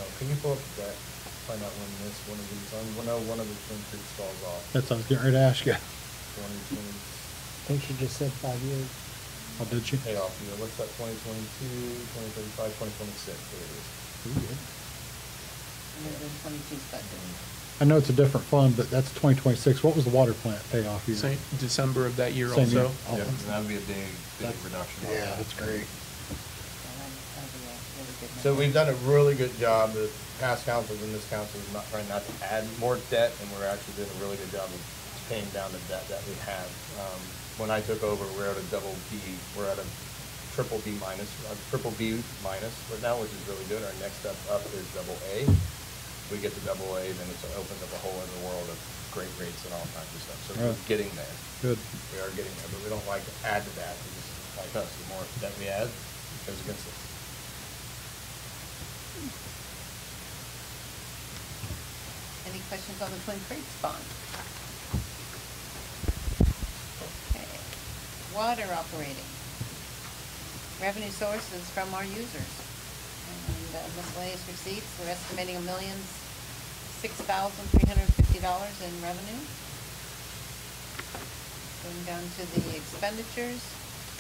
Oh, can you pull up that, find out when this, one of these, I know one of the Twin Creeks falls off, That's what I was getting ready to ask you. twenty twenty, I think she just said five years. Oh, did you? pay off, you know, what's that, twenty twenty-two, twenty thirty-five, twenty twenty-six, there it is. And then the twenty-two's budget. I know it's a different fund, but that's twenty twenty-six. What was the water plant payoff year? Same, December of that year Same year. also. Yeah, and that'd be a big, big That's- reduction. Yeah, that's great. So that- that'll be a really good So number. we've done a really good job, the past councils and this council is not trying not to add more debt, and we're actually doing a really good job of paying down the debt that we have. Um, When I took over, we're at a double B, we're at a triple B minus, uh, triple B minus right now, which is really good. Our next step up is double A. We get to double A, then it's opens up a whole other world of great rates and all kinds of stuff. So we're getting there. Good. We are getting there, but we don't like to add to that, because like us, the more debt we add, it goes against us. Any questions on the Twin Creeks bond? Water operating. Revenue sources from our users. And uh, miscellaneous receipts, we're estimating a million, six thousand, three hundred fifty dollars in revenue. Going down to the expenditures,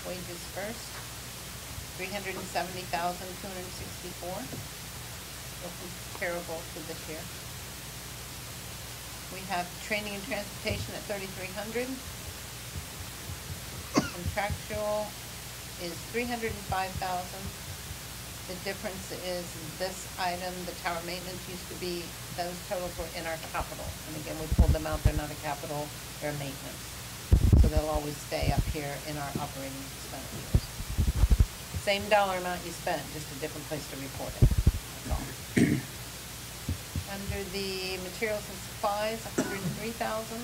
wages first, three hundred and seventy thousand, two hundred sixty-four. Comparable to this year. We have training and transportation at thirty-three hundred. Contractual is three hundred and five thousand. The difference is this item, the tower maintenance used to be, those totals were in our capital. And again, we pulled them out, they're not a capital, they're maintenance. So they'll always stay up here in our operating expenditures. Same dollar amount you spent, just a different place to report it. That's all. [CLEARS THROAT] Under the materials and supplies, hundred and three thousand.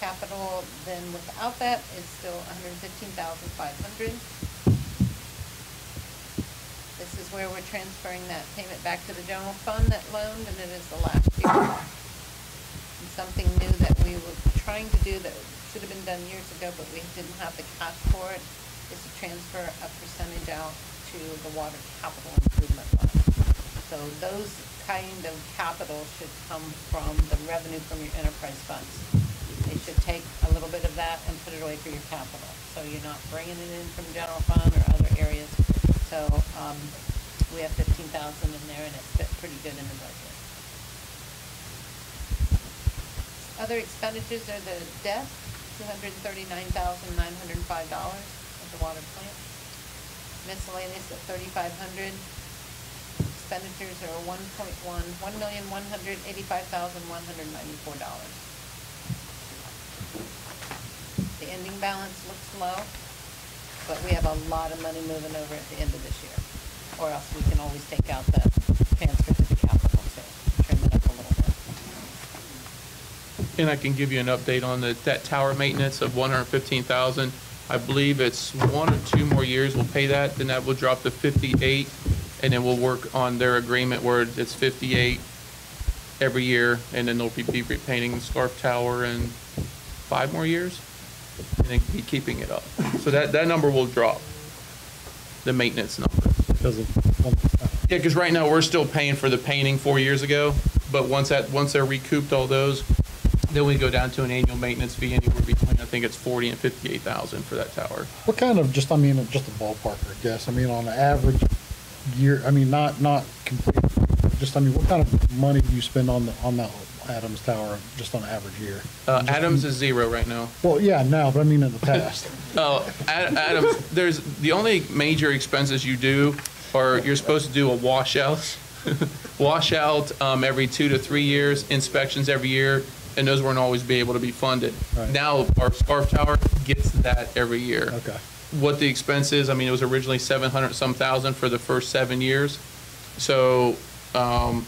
Capital, then without that, is still hundred and fifteen thousand five hundred. This is where we're transferring that payment back to the general fund that loaned, and it is the last year. And something new that we were trying to do that should have been done years ago, but we didn't have the cash for it, is to transfer a percentage out to the water capital improvement fund. So those kind of capital should come from the revenue from your enterprise funds you should take a little bit of that and put it away for your capital. So you're not bringing it in from general fund or other areas. So um, we have 15000 in there and it fit pretty good in the budget. Other expenditures are the debt, $239,905 at the water plant. Miscellaneous at 3500 Expenditures are $1.1, $1,185,194. The ending balance looks low, but we have a lot of money moving over at the end of this year. Or else we can always take out the transfer to the capital to trim it up a little bit. And I can give you an update on the, that tower maintenance of one hundred fifteen thousand. I believe it's one or two more years we'll pay that, then that will drop to fifty-eight. And then we'll work on their agreement where it's fifty-eight every year, and then they'll be repainting the Scarff Tower in five more years. And then be keeping it up. So that, that number will drop, the maintenance number. Because of, um, Yeah, because right now, we're still paying for the painting four years ago, but once that, once they're recouped all those, then we go down to an annual maintenance fee anywhere between, I think it's forty and fifty-eight thousand for that tower. what kind of, just, I mean, just a ballpark, I guess, I mean, on an average year, I mean, not, not complete, just, I mean, what kind of money do you spend on the, on that Adams Tower, just on an average year? Uh, Adams is zero right now. Well, yeah, now, but I mean in the past. [LAUGHS] Oh, Ad- Adams, there's, the only major expenses you do are, you're supposed to do a washout. [LAUGHS] Washout, um, every two to three years, inspections every year, and those won't always be able to be funded. Right. Now, our Scarff Tower gets that every year. Okay, what the expense is. I mean, it was originally seven hundred some thousand for the first seven years. So, um,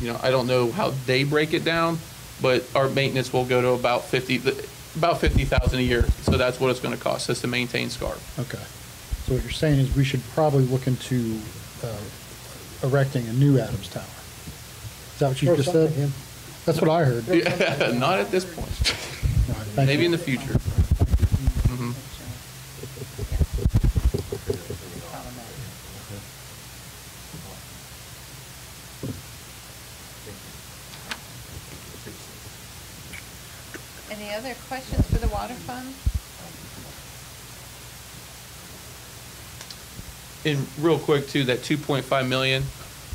you know, I don't know how they break it down, but our maintenance will go to about fifty, about fifty thousand a year. So that's what it's gonna cost us to maintain Scarff. okay. So what you're saying is we should probably look into, uh, erecting a new Adams Tower. Is that what you Throw just said? in. That's what I heard. All [LAUGHS] Yeah, Not at this point, right, thank maybe you. in the future. Mhm. Any other questions for the water fund? And real quick too, that two point five million,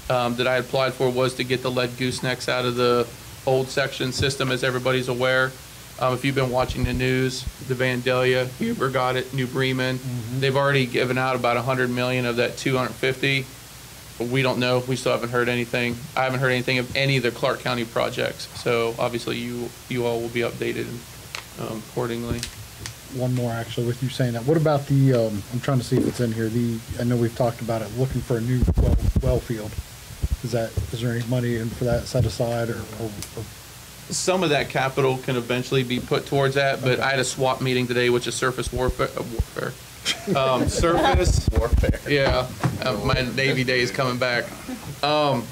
um, that I applied for was to get the lead goosenecks out of the old section system, as everybody's aware. Um, if you've been watching the news, the Vandalia, Huber got it, New Bremen, they've already given out about a hundred million of that two hundred fifty. We don't know. We still haven't heard anything. I haven't heard anything of any of the Clark County projects. So obviously you, you all will be updated um, accordingly. One more actually, with you saying that. What about the, um, I'm trying to see if it's in here, the, I know we've talked about it, looking for a new well, well field. Is that, is there any money in for that set aside or, or, or- Some of that capital can eventually be put towards that, but I had a SWAT meeting today, which is surface warfare, uh, warfare. Um, surface. Warfare. Yeah, uh, my Navy day is coming back. Um,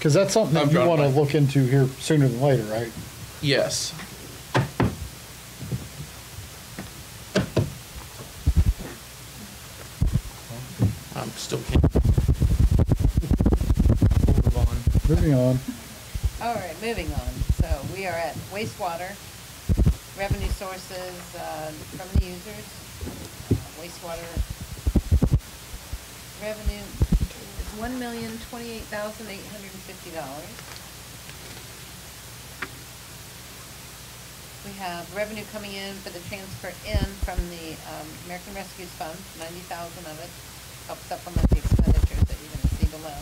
cause that's something I'm that you drawing wanna blank. look into here sooner than later, right? yes. I'm still can't. Move on. Moving on. All right, moving on. So we are at wastewater, revenue sources uh, from the users. Uh, Wastewater revenue is one million twenty-eight thousand eight hundred and fifty dollars. We have revenue coming in for the transfer in from the um, American Rescue Fund, ninety thousand of it, help supplement the expenditures that you're gonna see below.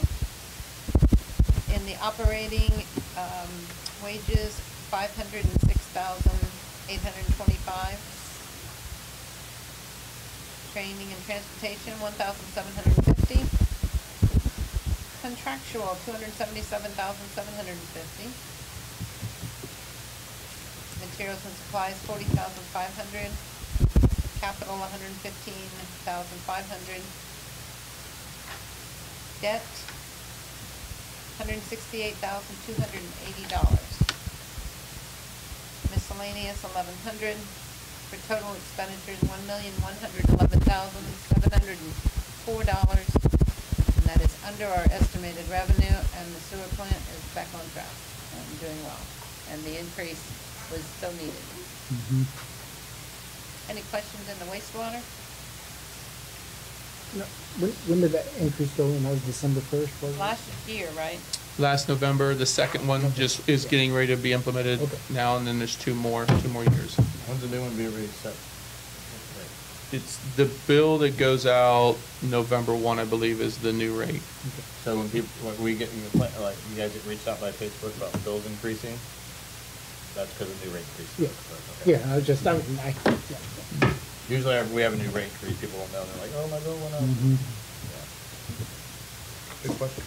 In the operating, um, wages, five hundred and six thousand, eight hundred and twenty-five. Training and transportation, one thousand seven hundred and fifty. Contractual, two hundred and seventy-seven thousand, seven hundred and fifty. Materials and supplies, forty thousand, five hundred. Capital, one hundred and fifteen thousand, five hundred. Debt, hundred and sixty-eight thousand, two hundred and eighty dollars. Miscellaneous, eleven hundred, for total expenditures, one million, one hundred eleven thousand, seven hundred and four dollars. And that is under our estimated revenue, and the sewer plant is back on track and doing well. And the increase was so needed. Mm-hmm. Any questions in the wastewater? No, When, when did that increase go in? That was December first, was it? Last year, right? Last November, the second one just is getting ready to be implemented Okay. now, and then there's two more, two more years. When's the new one be reset? It's the bill that goes out November one, I believe, is the new rate. So when people, when we get, you pla- like, you guys get reached out by Facebook about bills increasing, that's because of new rate Yeah. Okay. Yeah, I was just, I, was- I, yeah. Usually we have a new rate increase, people won't know, they're like, oh, my bill went up. Mhm. Yeah. Good question.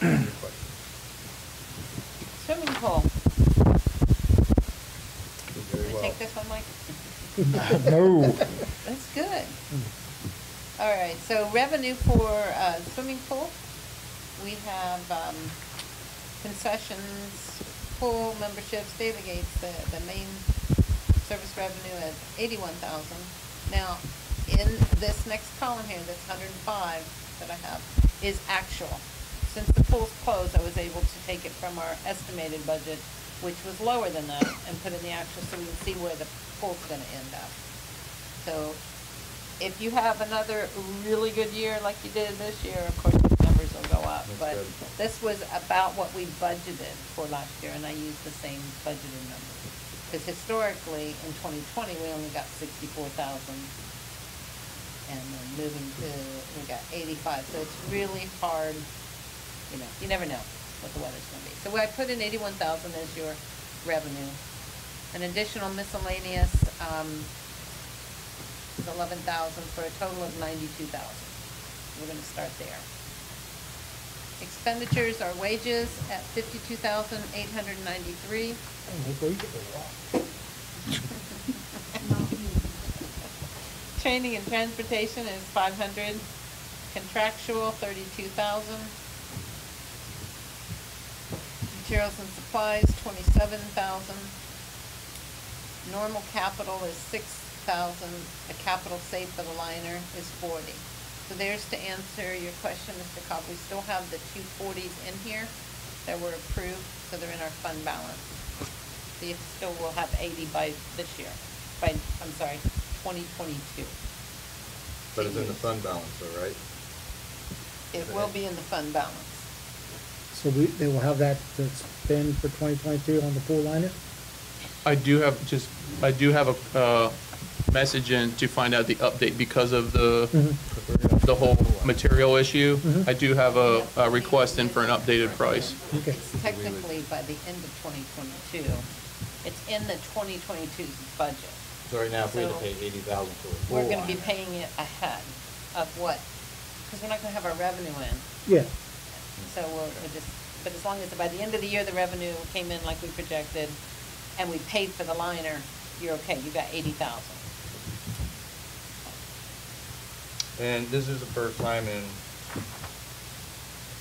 Good question. Swimming pool. Did very Can I well. take this one, Mike? [LAUGHS] No. That's good. All right, so revenue for uh, swimming pool, we have um, concessions, pool memberships, daily gates, the, the main service revenue at eighty-one thousand. Now, in this next column here, this hundred and five that I have, is actual. Since the pool's closed, I was able to take it from our estimated budget, which was lower than that, and put in the actual so we can see where the pool's gonna end up. So if you have another really good year like you did this year, of course, the numbers will go up. That's But good. this was about what we budgeted for last year, and I used the same budgeted number. Because historically, in twenty twenty, we only got sixty-four thousand. And then moving to, we got eighty-five, so it's really hard, you know, you never know what the weather's gonna be. So I put in eighty-one thousand as your revenue. An additional miscellaneous, um, is eleven thousand for a total of ninety-two thousand. We're gonna start there. Expenditures are wages at fifty-two thousand eight hundred ninety-three. [LAUGHS] Training and transportation is five hundred. Contractual, thirty-two thousand. Materials and supplies, twenty-seven thousand. Normal capital is six thousand, a capital safe for the liner is forty. So there's to answer your question, Mr. Cobb, we still have the two forties in here that were approved, so they're in our fund balance. So you still will have eighty by this year, by, I'm sorry, twenty twenty-two. But it's in the fund balance, though, right? It will be in the fund balance. So we, they will have that to spend for twenty twenty-two on the pool liner? I do have just, I do have a, uh, message in to find out the update because of the, Mhm. Because we're gonna, the whole material issue, Mhm. I do have a, a request in for an updated price. Okay. Technically, by the end of 2022, it's in the 2022 budget. So right now, if we had to pay eighty thousand for a full We're gonna be liner- paying it ahead of what, because we're not gonna have our revenue in. Yeah, So we'll, we'll just, but as long as by the end of the year, the revenue came in like we projected, and we paid for the liner, you're okay, you got 80,000. And this is the first time in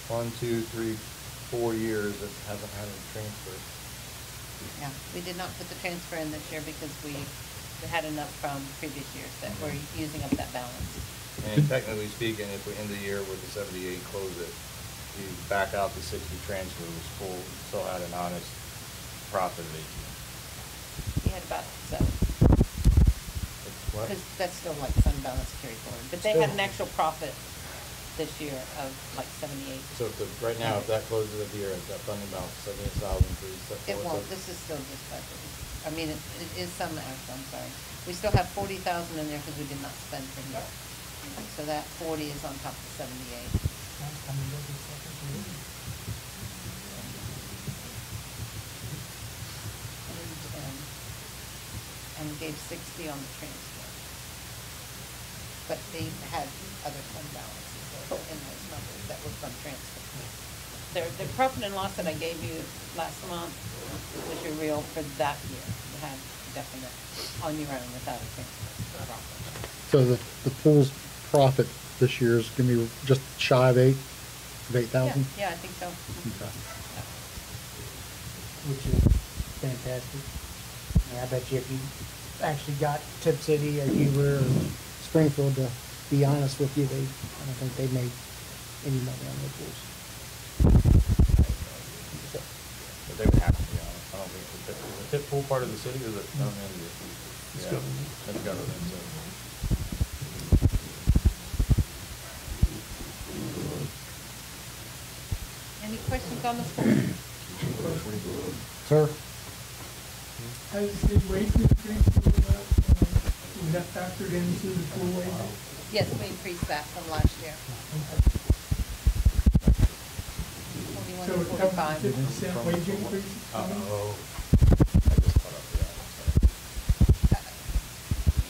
one, two, three, four years that hasn't had a transfer. Yeah, we did not put the transfer in this year because we had enough from previous years that we're mm-hmm. using up that balance. And technically speaking, if we end the year with the seventy-eight, close it, you back out the sixty transfer was full, still had an honest profit of eighteen. We had about seven, What? because that's still like fund balance carry forward. But they had an actual profit this year of like 78. So if the, right now, if that closes at the year, it's that funding balance, seventy-eight thousand, three. It won't, this is still just budget. I mean, it, it is some, actually, I'm sorry. We still have 40,000 in there because we did not spend for here. So that 40 is on top of 78. And, um, and gave sixty on the transfer. But they had other fund balances that were in those numbers that were from transfer. Their, the profit and loss that I gave you last month was your real for that year. You had definite on your own without a transfer profit. So the, the pool's profit this year is gonna be just shy of eight, of eight thousand? Yeah, yeah, I think so. Okay. which is fantastic. And I bet you if you actually got Tipp City or you or Springfield to be honest with you, they, I don't think they made any money on their pools. But they would have to be honest, I don't think, the tip, the tip pool part of the city, or is it, I don't know. It's Yeah, government. That's government, so. Any questions on this board? Sir? Has the wage increase, uh, was that factored into the pool wages? Yes, we increased that from last year. Forty-one So to it's up to forty-five. fifty percent wage increase Uh, coming? oh, I just caught up, yeah, sorry.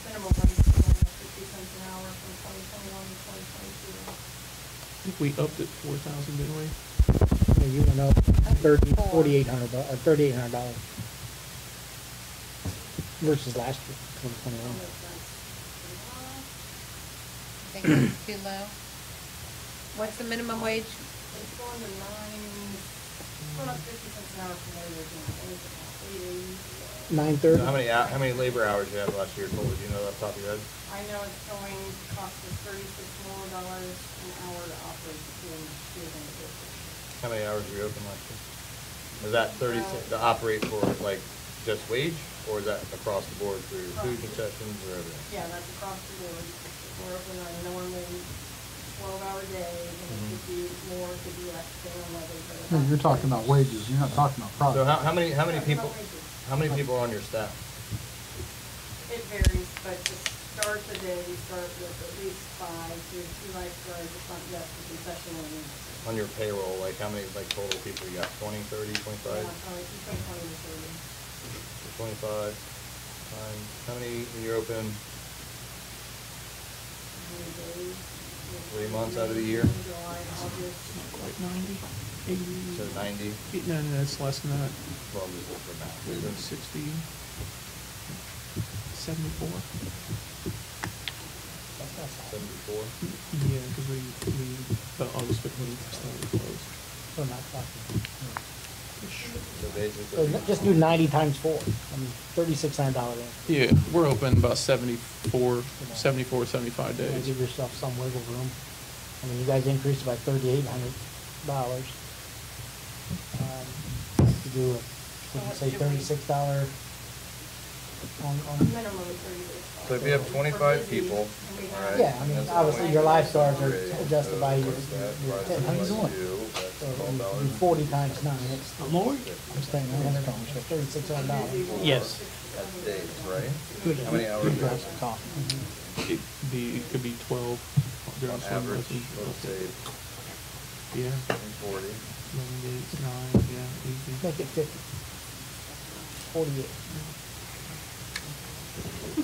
minimum wage is going up fifty cents an hour from twenty twenty-one to twenty twenty-two. I think we upped it four thousand, didn't we? Yeah, you went up thirty, forty-eight hundred, or thirty-eight hundred dollars versus last year, twenty twenty-one. [CLEARS THROAT] Think that's too low? What's the minimum wage? It's going to nine, it's going up fifty cents an hour from where you're doing, what is it now, eight eighty? Nine So thirty? how many, hou- how many labor hours you have last year, total, do you know off the top of your head? I know it's going, to cost us thirty-six more dollars an hour to operate the pool here than it did this year. How many hours were you open last year? Was that thirty, to operate for like just wage, or is that across the board through food concessions or everything? Yeah, that's across the board. We're open on a normally twelve-hour day, and it could mm-hmm. be more, it could be less, depending on weather. but No, you're talking about wages, you're not talking about So profit. how, how many, how many Yeah, people, wages. how many people are on your staff? It varies, but to start the day, we start with at least five, two, two lifeguards, the front desk, the concession lanes. On your payroll, like how many, like total people you got, twenty, thirty, Yeah, twenty-five? probably between twenty to thirty. Twenty-five times, how many when you're open, Three months out of the year? July, August. Like ninety, eighty? so ninety? No, no, it's less than that. Well, I'm just looking for math. Maybe Sixty, seventy-four? Seventy-four? Yeah, because we, we, the August fifteenth started closed. So not talking. So So basically. n- just do ninety times four, I mean, thirty-six hundred dollar Yeah, we're open about 74, 74, 75 You days. Give yourself some wiggle room. I mean, you guys increased by thirty-eight hundred dollars. Um, You do, a- would you say thirty-six dollar on, on, Minimum of thirty-six. So if you have twenty-five people, alright. Yeah, I mean, that's obviously, your lifeguards are adjusted by your- What's that? your- Divided how you by two, that's so twelve you dollars. forty times nine, it's, I'm Lord? I'm staying in hundred dollars, so thirty-six hundred dollars. Yes. That's days, right? Good. How many hours? Good price of coffee. It could be, it could be twelve, They're on also average, looking- let's say Yeah, forty. eleven days, nine, yeah, easy. Make it fifty. Forty-eight.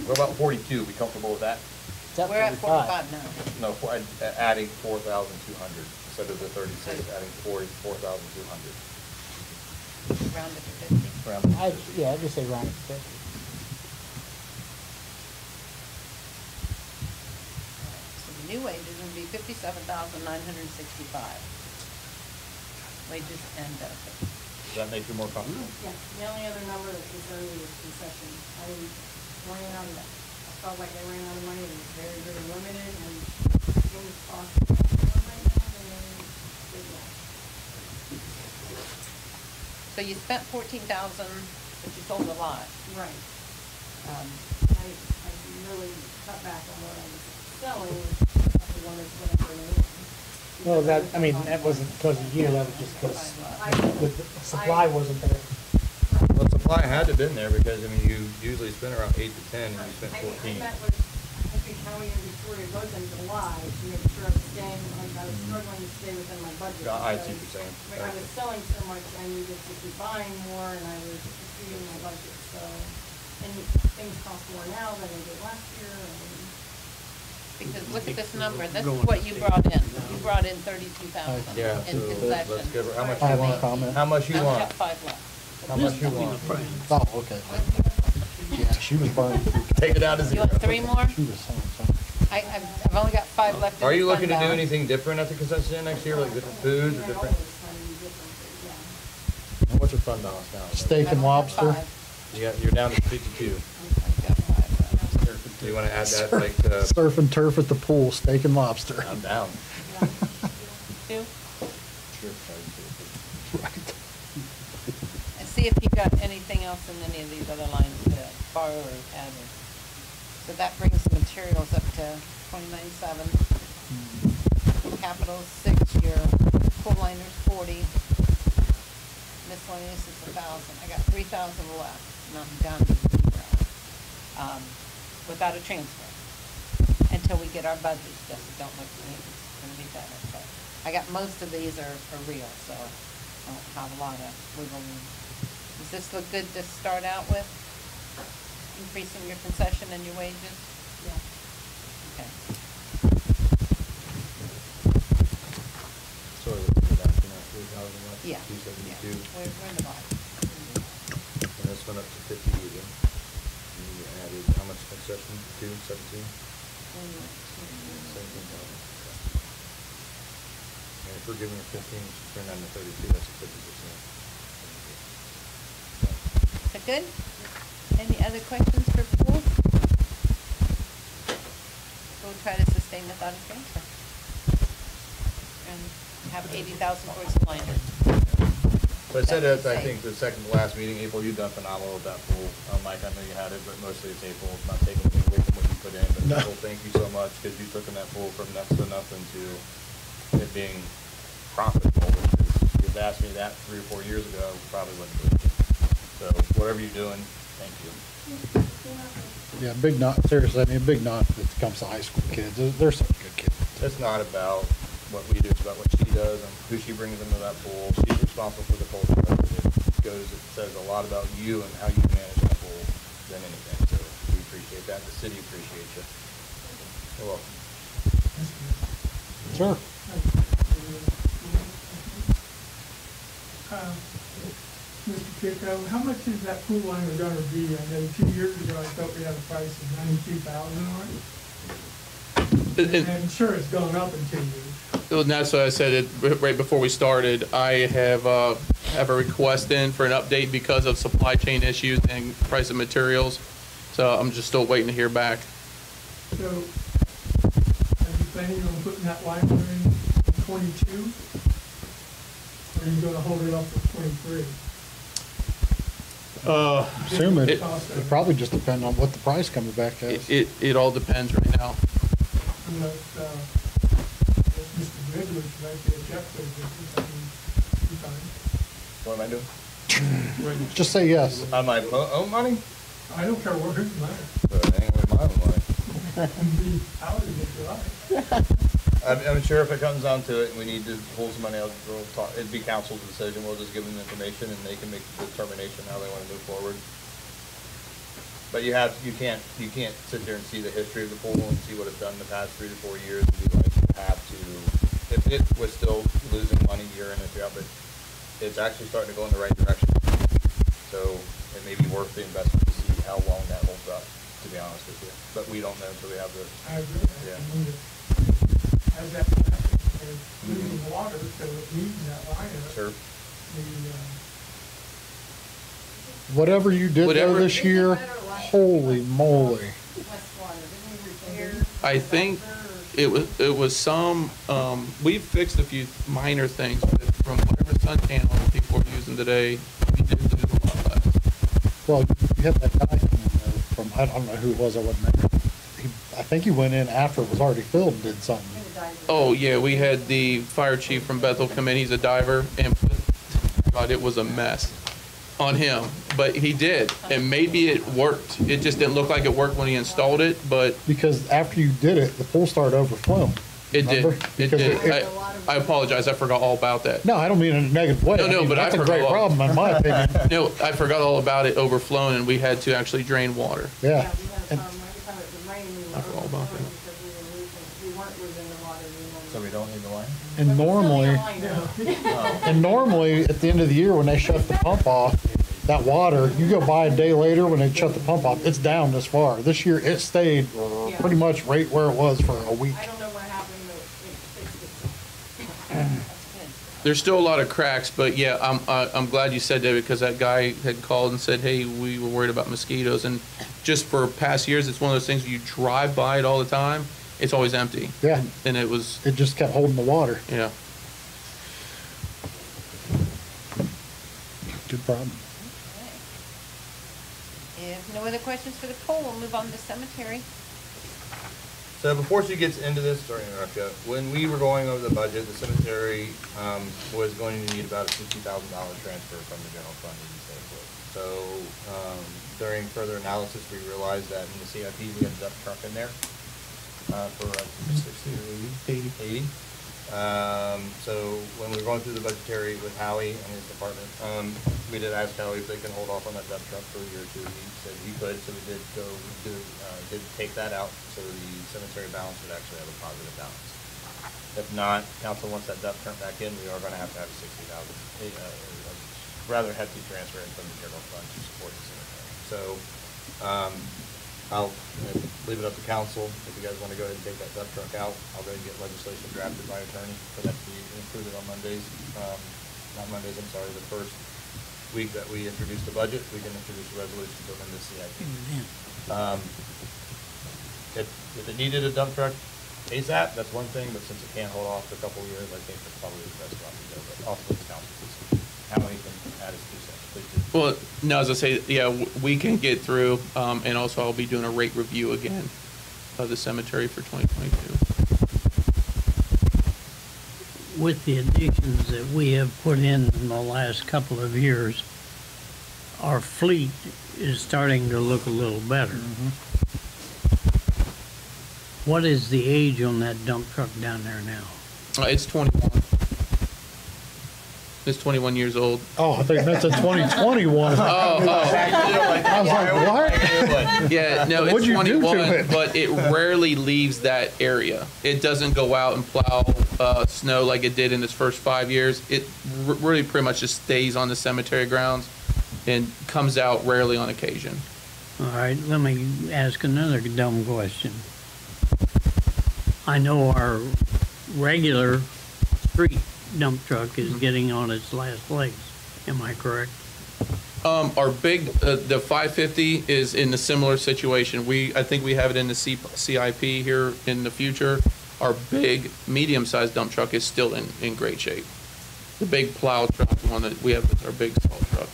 What about forty-two? We comfortable with that? Is that We're at forty-five now. No, for, add- adding four thousand two hundred, instead of the thirty-six, adding forty, four thousand two hundred. Round it to fifty. Round it to I, 50. yeah, I'd just say round it to fifty. So the new wages would be fifty-seven thousand nine hundred and sixty-five. Wages and benefits. Does that make you more comfortable? Yeah, the only other number that concerned me was concession. I ran out of, I felt like I ran out of money, it was very, very limited, and things cost more right now than they did last. So you spent fourteen thousand, but you sold a lot. Right. Um, I, I really cut back on what I was selling, I wanted to put up in Well, that, I mean, that wasn't because of you, that was just because the the supply wasn't there. Well, supply had to have been there, because, I mean, you usually spend around eight to ten, and you spent fourteen. I met with, I think Howie and Victoria both in July to make sure I was staying, like, I was struggling to stay within my budget. Yeah, I see what you're saying. I I was selling so much, I needed to be buying more, and I was exceeding my budget, so, and things cost more now than they did last year, and. Because look at this number, this is what you brought in. You brought in thirty-two thousand Yeah, in so concession. let's give her, how much I you have one want? comment. How much you I only want? got five left. How much you want? Oh, okay. Yeah, she was burned. [LAUGHS] Take it out of You zero. want three more? She was selling something. I, I've, I've only got five left in Are the you looking to do balance. anything different at the concession stand next year, like different foods or different? always try to be different, but yeah. What's your fund balance now? Steak I and don't lobster. five. You got, you're down to fifty-two. I've got five left. Do you wanna add that, like, uh, Surf and turf at the pool, steak and lobster. I'm down. Two? Right. And see if you got anything else in any of these other lines to borrow or add. So that brings the materials up to twenty-nine seven. Capital six, your pool liners forty. Miscellaneous is a thousand. I got three thousand left, and I'm down to zero. Um, without a transfer. Until we get our budgets, just don't look it's gonna be better, but I got, most of these are, are real, so I don't have a lot of wiggle room. Does this look good to start out with? Increasing your concession and your wages? Yeah. Okay. So we're looking at, you know, three thousand left, Yeah. two yeah. We're, we're in the bottom. and this went up to fifty even. And you added, how much concession, two, seventeen? Seventeen thousand. And if we're giving her fifteen, she's turned down to thirty-two, that's a fifty percent. Is that good? Any other questions for pool? We'll try to sustain without a transfer. And have eighty thousand towards the liner. So I said That that, I think, the second to last meeting, April, you've done phenomenal with that pool. Um, Mike, I know you had it, but mostly it's April, it's not taking anything away from what you put in. But No. April, thank you so much, because you took in that pool from next to nothing to it being profitable, which is, if you'd asked me that three or four years ago, I probably wouldn't believe it. So whatever you're doing, thank you. Yeah, big nod, seriously, I mean, big nod when it comes to high school kids. They're, they're some good kids. It's not about what we do, it's about what she does and who she brings into that pool. She's responsible for the culture it. It goes, it says a lot about you and how you manage that pool than anything. So we appreciate that. The city appreciates you. You're welcome. Sure. Mr. Kiko, how much is that pool liner gonna be? I know two years ago, I thought we had a price of ninety-two thousand on it. It- it- And I'm sure it's gone up in two years. And that's why I said it right before we started. I have, uh, have a request in for an update because of supply chain issues and price of materials. So I'm just still waiting to hear back. So, are you planning on putting that liner in twenty-two? Or are you gonna hold it up for twenty-three? Uh, Assume it, It- it probably just depend on what the price comes back it, as. it, it all depends right now. Unless, uh, if Mr. Bridler should write the check for it, I mean, you fine. What am I doing? Just say yes. On my mo- own money? I don't care what his money, But it ain't with my own money. [LAUGHS] [LAUGHS] and be out of it if you like. I'm, I'm sure if it comes down to it and we need to pull some money out, we'll talk, it'd be council's decision, we'll just give them the information and they can make the determination how they wanna move forward. But you have, you can't, you can't sit there and see the history of the pool and see what it's done in the past three to four years and be like, you have to, if it was still losing money year in and year out, but it's actually starting to go in the right direction. So it may be worth the investment to see how long that holds up, to be honest with you. But we don't know until we have the, I agree. Yeah. As that, they're losing water, so needing that line sure. The, uh, Whatever you did though Whatever- this year, holy moly. West Water, didn't we repair? I think it was, it was some, um, we fixed a few minor things, but from whatever sun panel people are using today, we did lose a lot less. Well, you had that guy come in there from, I don't know who it was, I wasn't there. I think he went in after it was already filled and did something. Oh, yeah, we had the fire chief from Bethel come in, he's a diver, and God, it was a mess on him, but he did, and maybe it worked. It just didn't look like it worked when he installed it, but Because after you did it, the pool started overflowing. it did, Remember? it Because did. it- I, I apologize, I forgot all about that. No, I don't mean in a negative way. No, no, mean, but I That's a forgot great all- problem, in my opinion. [LAUGHS] No, I forgot all about it overflowing, and we had to actually drain water. Yeah. Yeah, we had And- some, every time it was raining, we were I forgot all about overflowing that. because we were losing, we weren't losing the water, we were. So we don't need the line? And normally, and normally, at the end of the year, when they shut the pump off, that water, you go by a day later, when they shut the pump off, it's down this far. This year, it stayed pretty much right where it was for a week. I don't know what happened, but it fixed itself. There's still a lot of cracks, but yeah, I'm, I- I'm glad you said that because that guy had called and said, hey, we were worried about mosquitoes. And just for past years, it's one of those things, you drive by it all the time, it's always empty. Yeah, And it was, it just kept holding the water. yeah. Good problem. If no other questions for the poll, we'll move on to cemetery. So before she gets into this, sorry to interrupt you, when we were going over the budget, the cemetery, um, was going to need about a fifty thousand dollar transfer from the general fund to be saved with. So, um, during further analysis, we realized that in the CIP, we ended up trucking there, uh, for sixty or eighty? Eighty. Um, so when we were going through the budgetary with Howie and his department, um, we did ask Howie if they can hold off on that dump truck for a year or two. He said he could, so we did go, do, uh, did take that out, so the cemetery balance would actually have a positive balance. If not, council wants that dump truck back in, we are gonna have to have sixty thousand, uh, rather hefty transfer in from the general fund to support the cemetery. So, um, I'll leave it up to council, if you guys wanna go ahead and take that dump truck out, I'll go ahead and get legislation drafted by attorney for that to be included on Mondays, um, not Mondays, I'm sorry, the first week that we introduce the budget, we can introduce a resolution to amend the CIP. Um, if, if it needed a dump truck ASAP, that's one thing, but since it can't hold off for a couple of years, I think that's probably the best route to go, but also the council, how many can Well, no, as I say, yeah, w- we can get through, um, and also I'll be doing a rate review again of the cemetery for 2022. With the additions that we have put in in the last couple of years, our fleet is starting to look a little better. What is the age on that dump truck down there now? Uh, It's 21. It's 21 years old. Oh, I think that's a twenty twenty-one. Oh, oh. [LAUGHS] I was like, what? Yeah, no, it's What'd you do to 21, it? but it rarely leaves that area. It doesn't go out and plow uh, snow like it did in its first five years. It r- really pretty much just stays on the cemetery grounds and comes out rarely on occasion. All right, let me ask another dumb question. I know our regular street dump truck is getting on its last legs. Am I correct? Um, our big, uh, the 550 is in a similar situation. We, I think we have it in the C- CIP here in the future. Our big, medium-sized dump truck is still in, in great shape. The big plow truck, the one that we have, is our big salt truck.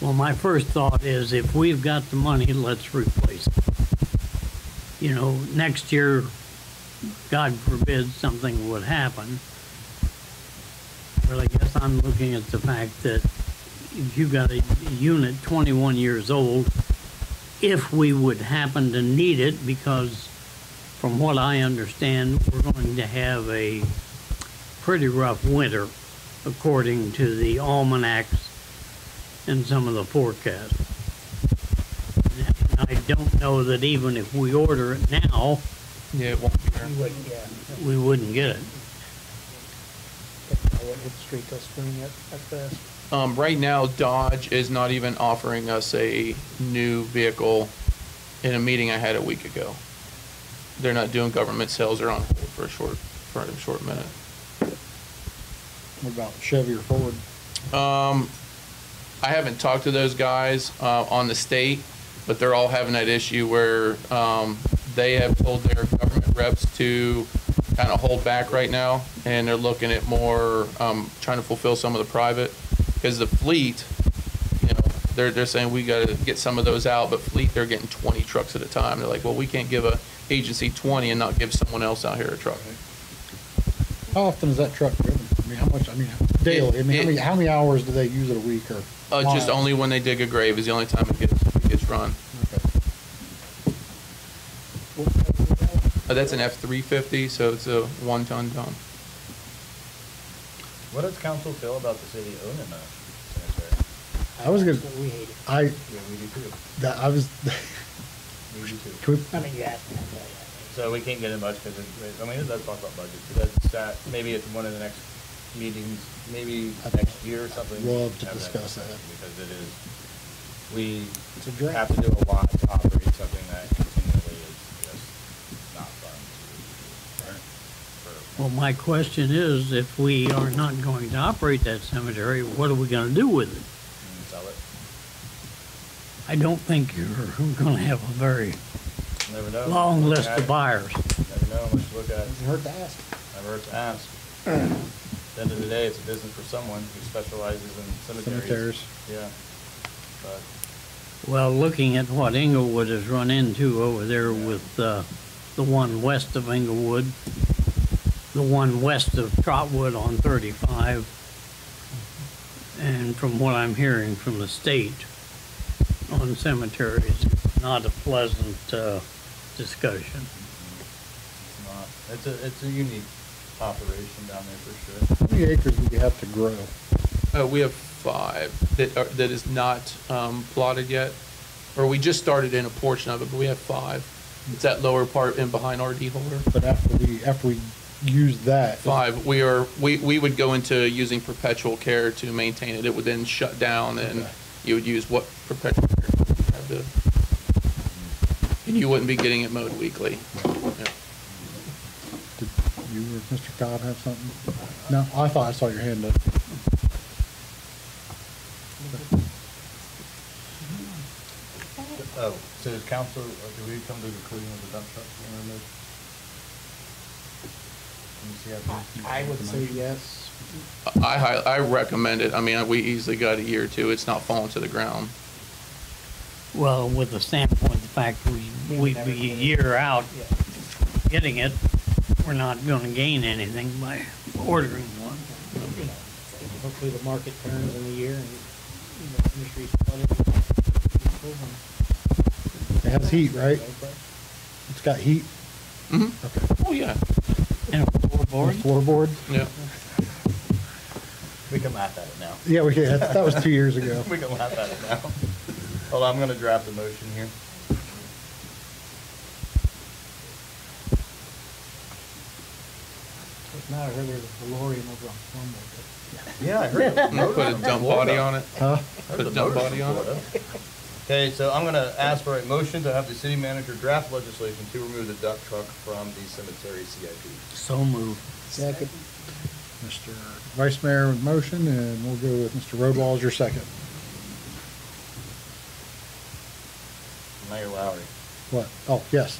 Well, my first thought is if we've got the money, let's replace it. You know, next year, God forbid, something would happen. Well, I guess I'm looking at the fact that if you got a unit 21 years old, if we would happen to need it, because from what I understand, we're going to have a pretty rough winter according to the almanacs and some of the forecasts. And I don't know that even if we order it now, Yeah, it won't be here. You wouldn't, yeah. we wouldn't get it. I wouldn't hit the street till spring at, at best. Um, right now Dodge is not even offering us a new vehicle in a meeting I had a week ago. They're not doing government sales. They're on hold for a short, for a short minute. What about Chevy or Ford? Um, I haven't talked to those guys, uh, on the state, but they're all having that issue where, um, they have told their government reps to kind of hold back right now, and they're looking at more, um, trying to fulfill some of the private, because the fleet, you know, they're, they're saying we gotta get some of those out, but fleet, they're getting twenty trucks at a time. They're like, well, we can't give a agency twenty and not give someone else out here a truck. How often is that truck driven? I mean, how much, I mean, daily, I mean, how many, how many hours do they use it a week or? Uh, just only when they dig a grave is the only time it gets, it gets run. Okay. Uh, that's an F three fifty, so it's a one ton dump. What does council feel about the city owning a cemetery? I was gonna, We hate it. I, Yeah, we do too. that, I was, [LAUGHS] We do too. can we, I mean, you asked me, I'll tell you. So we can't get in much because, I mean, it does talk about budget, but that's, that, maybe at one of the next meetings, maybe I'd next year or something. love to have discuss that. Because it is, we It's a drag. have to do a lot to operate something that continually is just not fun to. for- Well, my question is, if we are not going to operate that cemetery, what are we gonna do with it? Sell it, I don't think you're gonna have a very never know. long Look list at of it. buyers. Never know, much to look at, Doesn't hurt to ask. never hurts to ask. [CLEARS THROAT] At the end of the day, it's a business for someone who specializes in cemeteries. Cemeteries. Yeah, but. Well, looking at what Englewood has run into over there with, uh, the one west of Englewood, the one west of Trotwood on thirty-five, and from what I'm hearing from the state on cemeteries, it's not a pleasant, uh, discussion. It's not, it's a, it's a unique operation down there for sure. how many acres do you have to grow? Uh, we have five that are, that is not, um, plotted yet, or we just started in a portion of it, but we have five. It's that lower part in behind RD holder. But after we, after we use that. Five, we are, we, we would go into using perpetual care to maintain it. It would then shut down and Okay. you would use what perpetual care you have to. And you wouldn't be getting it mowed weekly. Yeah. Did you or Mr. Cobb have something? No, I thought I saw your hand up. Oh, so does council, uh, do we come to the conclusion of the dump truck being removed? Can you see how things- I would say yes. I, hi- I recommend it. I mean, we easily got a year or two. It's not falling to the ground. Well, with the standpoint, the fact we, we'd be a year out getting it, we're not gonna gain anything by ordering one. You know, Hopefully the market turns in a year and, you know, industry's flooded. It has heat, right? It's got heat. hmm Okay. Oh, yeah. And a floorboard? Floorboard? Yeah. We can laugh at it now. Yeah, we can. That that was two years ago. [LAUGHS] We can laugh at it now. Hold on, I'm gonna draft a motion here. If not, I heard there's a DeLorean over on Plumwood. Yeah, I heard. Put a dump body on it. Huh? Put a dump body on it. Okay, so I'm gonna ask for a motion to have the city manager draft legislation to remove the dump truck from the cemetery CIP. So moved. Second. Mr. Vice Mayor with motion, and we'll go with Mr. Roadwall as your second. Mayor Lowry. What? Oh, yes.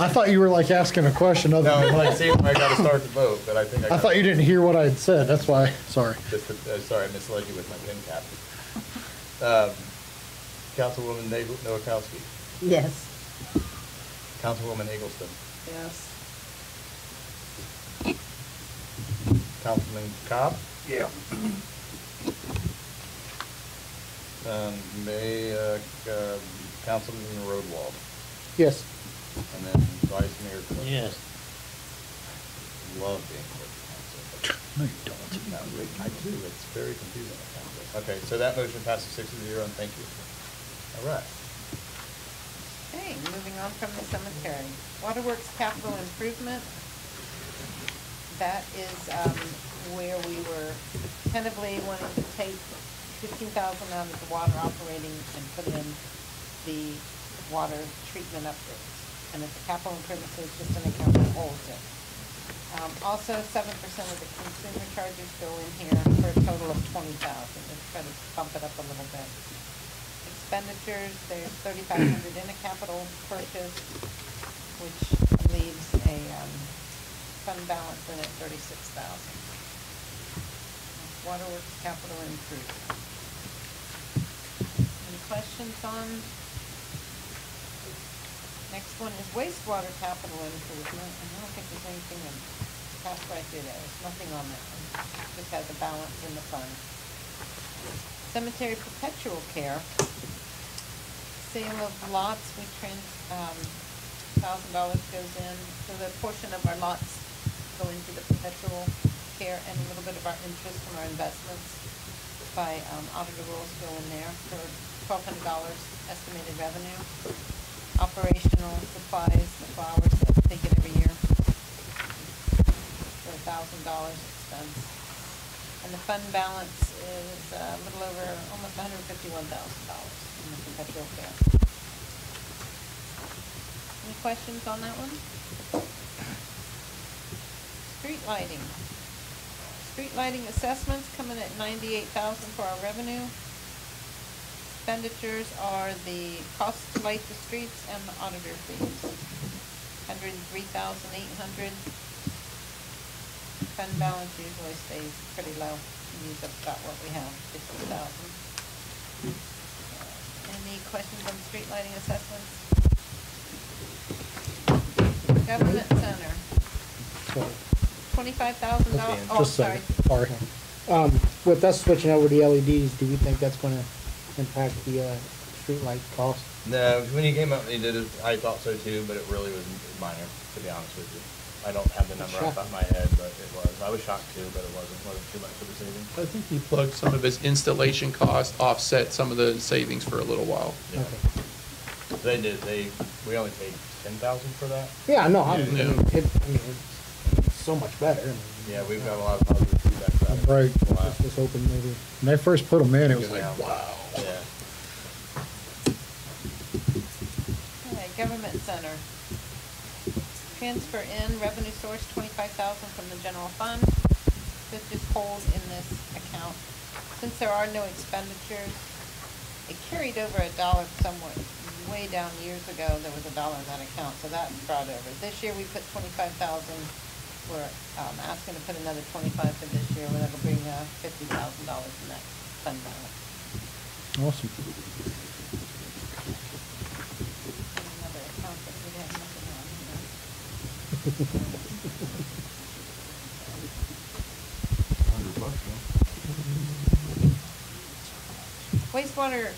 I thought you were like asking a question other No, than I see where I gotta start the vote, but I think I. I thought you didn't hear what I had said, that's why, sorry. Just, uh, sorry, I misled you with my pen cap. Um, Councilwoman Nagel- Nowakowski, Yes. Councilwoman Eggleston, Yes. Councilman Cobb, Yeah. [CLEARS THROAT] um, May, uh, uh, Councilman Roadwall, Yes. and then Vice Mayor Cook. Yes. Love being clerk of council. No, you don't. No, I do, it's very confusing at times. Okay, so that motion passes six to zero, and thank you. All right. Okay, moving on from the cemetery. Waterworks capital improvement. That is, um, where we were tentatively wanting to take fifteen thousand out of the water operating and put in the water treatment upgrades. And it's a capital improvement, so it's just an account that holds it. Um, also, seven percent of the consumer charges go in here for a total of twenty thousand. Let's try to bump it up a little bit. Expenditures, there's thirty-five hundred in a capital purchase, which leaves a, um, fund balance in at thirty-six thousand. Waterworks capital improvement. Any questions on? Next one is wastewater capital improvement, I don't think there's anything in, pass right through there, there's nothing on that one. Just has a balance in the fund. Cemetery perpetual care, sale of lots, we trans, um, thousand dollars goes in, so the portion of our lots go into the perpetual care, and a little bit of our interest from our investments by, um, auditor rules go in there for twelve hundred dollars estimated revenue. Operational supplies, the flowers, they take it every year. For a thousand dollars expense. And the fund balance is uh, a little over, almost hundred and fifty-one thousand dollars in the perpetual care. Any questions on that one? Street lighting. Street lighting assessments coming at ninety-eight thousand for our revenue. Expenditures are the cost to light the streets and the auditor fees. Hundred and three thousand eight hundred. Fund balance usually stays pretty low. We use up about what we have, fifty thousand. Any questions on street lighting assessments? Government center, So, twenty-five thousand dollars, oh, Just sorry. Sorry. um, with us switching over to LEDs, do we think that's gonna impact the, uh, streetlight cost? No, when he came up, he did it, I thought so too, but it really was minor, to be honest with you. I don't have the number off the top of my head, but it was. I was shocked too, but it wasn't, wasn't too much of a savings. I think he plugged some of his installation cost, offset some of the savings for a little while. Yeah. Okay. They did, they, we only paid ten thousand for that. Yeah, no, I Yeah. it, I mean, it's so much better. I mean, Yeah, we've got a lot of positive feedback about it. Right. Wow. Just was hoping maybe, When they first put them in, it was like, Yeah. wow. Yeah. Okay, government center. Transfer in revenue source twenty-five thousand from the general fund. This just hold in this account. Since there are no expenditures, it carried over a dollar somewhere, way down years ago, there was a dollar in that account, so that's brought over. This year, we put twenty-five thousand, we're, um, asking to put another twenty-five for this year, that'll bring, uh, fifty thousand dollars in that fund balance. Awesome. Another account that we have nothing on, you know. Wastewater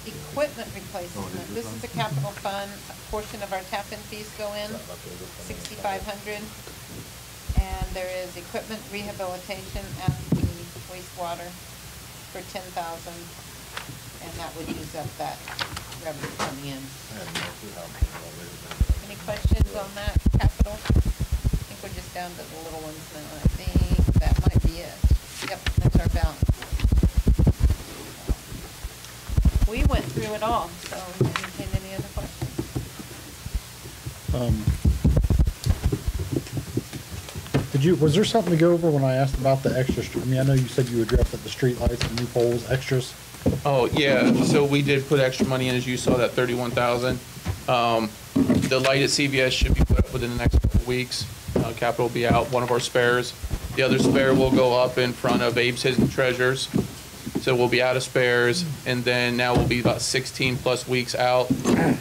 equipment replacement, this is a capital fund, a portion of our tap-in fees go in, sixty-five hundred. And there is equipment rehabilitation at the wastewater for ten thousand, and that would use up that revenue coming in. Any questions on that capital? Down to the little ones now, I think that might be it. Yep, that's our balance. We went through it all, so I didn't entertain any other questions? Um, Did you, was there something to go over when I asked about the extra, str- I mean, I know you said you addressed it, the streetlights and new poles, extras. Oh, yeah, so we did put extra money in, as you saw, that thirty-one thousand. Um, the light at CVS should be put up within the next couple of weeks. Uh, capital will be out, one of our spares. The other spare will go up in front of Abe's Hidden Treasures. So we'll be out of spares, and then now we'll be about sixteen plus weeks out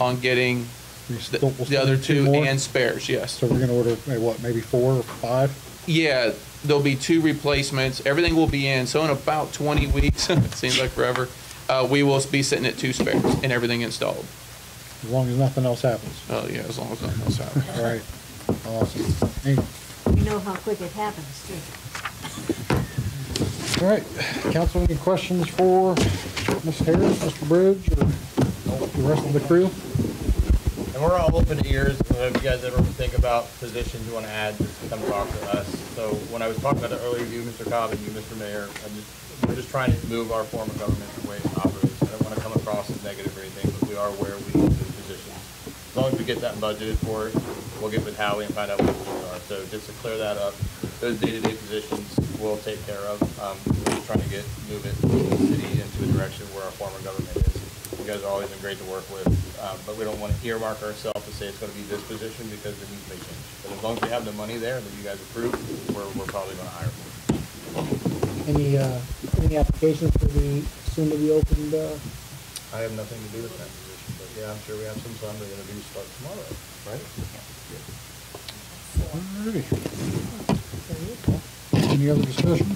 on getting the, we'll the still other need two more? and spares, yes. So we're gonna order, eh, what, maybe four or five? Yeah, there'll be two replacements. Everything will be in. So in about 20 weeks, [LAUGHS] it seems like forever, uh, we will be sitting at two spares and everything installed. As long as nothing else happens. Oh, yeah, as long as nothing else happens. All right. Awesome. Hey, We know how quick it happens, too. All right, council, any questions for Ms. Harris, Mr. Bridge, or the rest of the crew? And we're all open ears, and if you guys ever think about positions you want to add, just come talk to us. So when I was talking about it earlier, you, Mr. Cobb, and you, Mr. Mayor, I'm just, we're just trying to move our form of government the way it operates. I don't want to come across as negative or anything, but we are aware we need those positions. As long as we get that budgeted for it, we'll get with Howie and find out what those are. So just to clear that up, those day-to-day positions we'll take care of. Um, we're just trying to get, move it, the city into a direction where our former government is. You guys have always been great to work with, um, but we don't want to earmark ourselves to say it's going to be this position because the needs may change. But as long as we have the money there that you guys approve, we're, we're probably going to hire it. Any, uh, any applications for the soon-to-be opened, uh, I have nothing to do with that yeah, I'm sure we have some, time that are going to do start tomorrow, right? Alrighty. Any other discussion?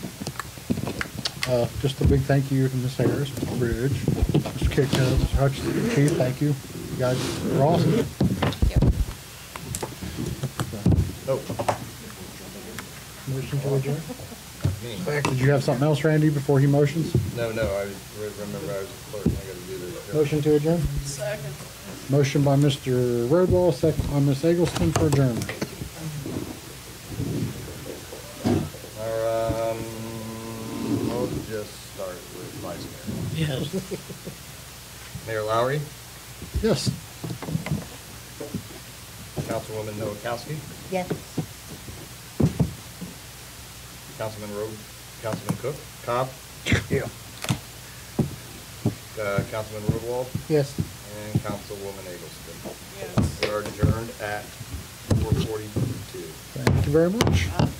Uh, just a big thank you to Ms. Harris, Mr. Bridge, Mr. Kickto, Mr. Hutchinson, Chief, thank you. You guys are awesome. Oh, motion to adjourn? me. Did you have something else, Randy, before he motions? No, no, I re- remember I was a clerk, Motion to adjourn? Second. Motion by Mr. Roadwall, second by Ms. Eggleston for adjournment. Um, we'll just start with Vice Mayor. Yes. [LAUGHS] Mayor Lowry, Yes. Councilwoman Nowakowski, Yes. Councilman Road, Councilman Cook, Cobb. Yeah. Uh, Councilman Roodwall Yes. and Councilwoman Eggleston. Yes. We are adjourned at four forty-two. Thank you very much. Uh, Thank you.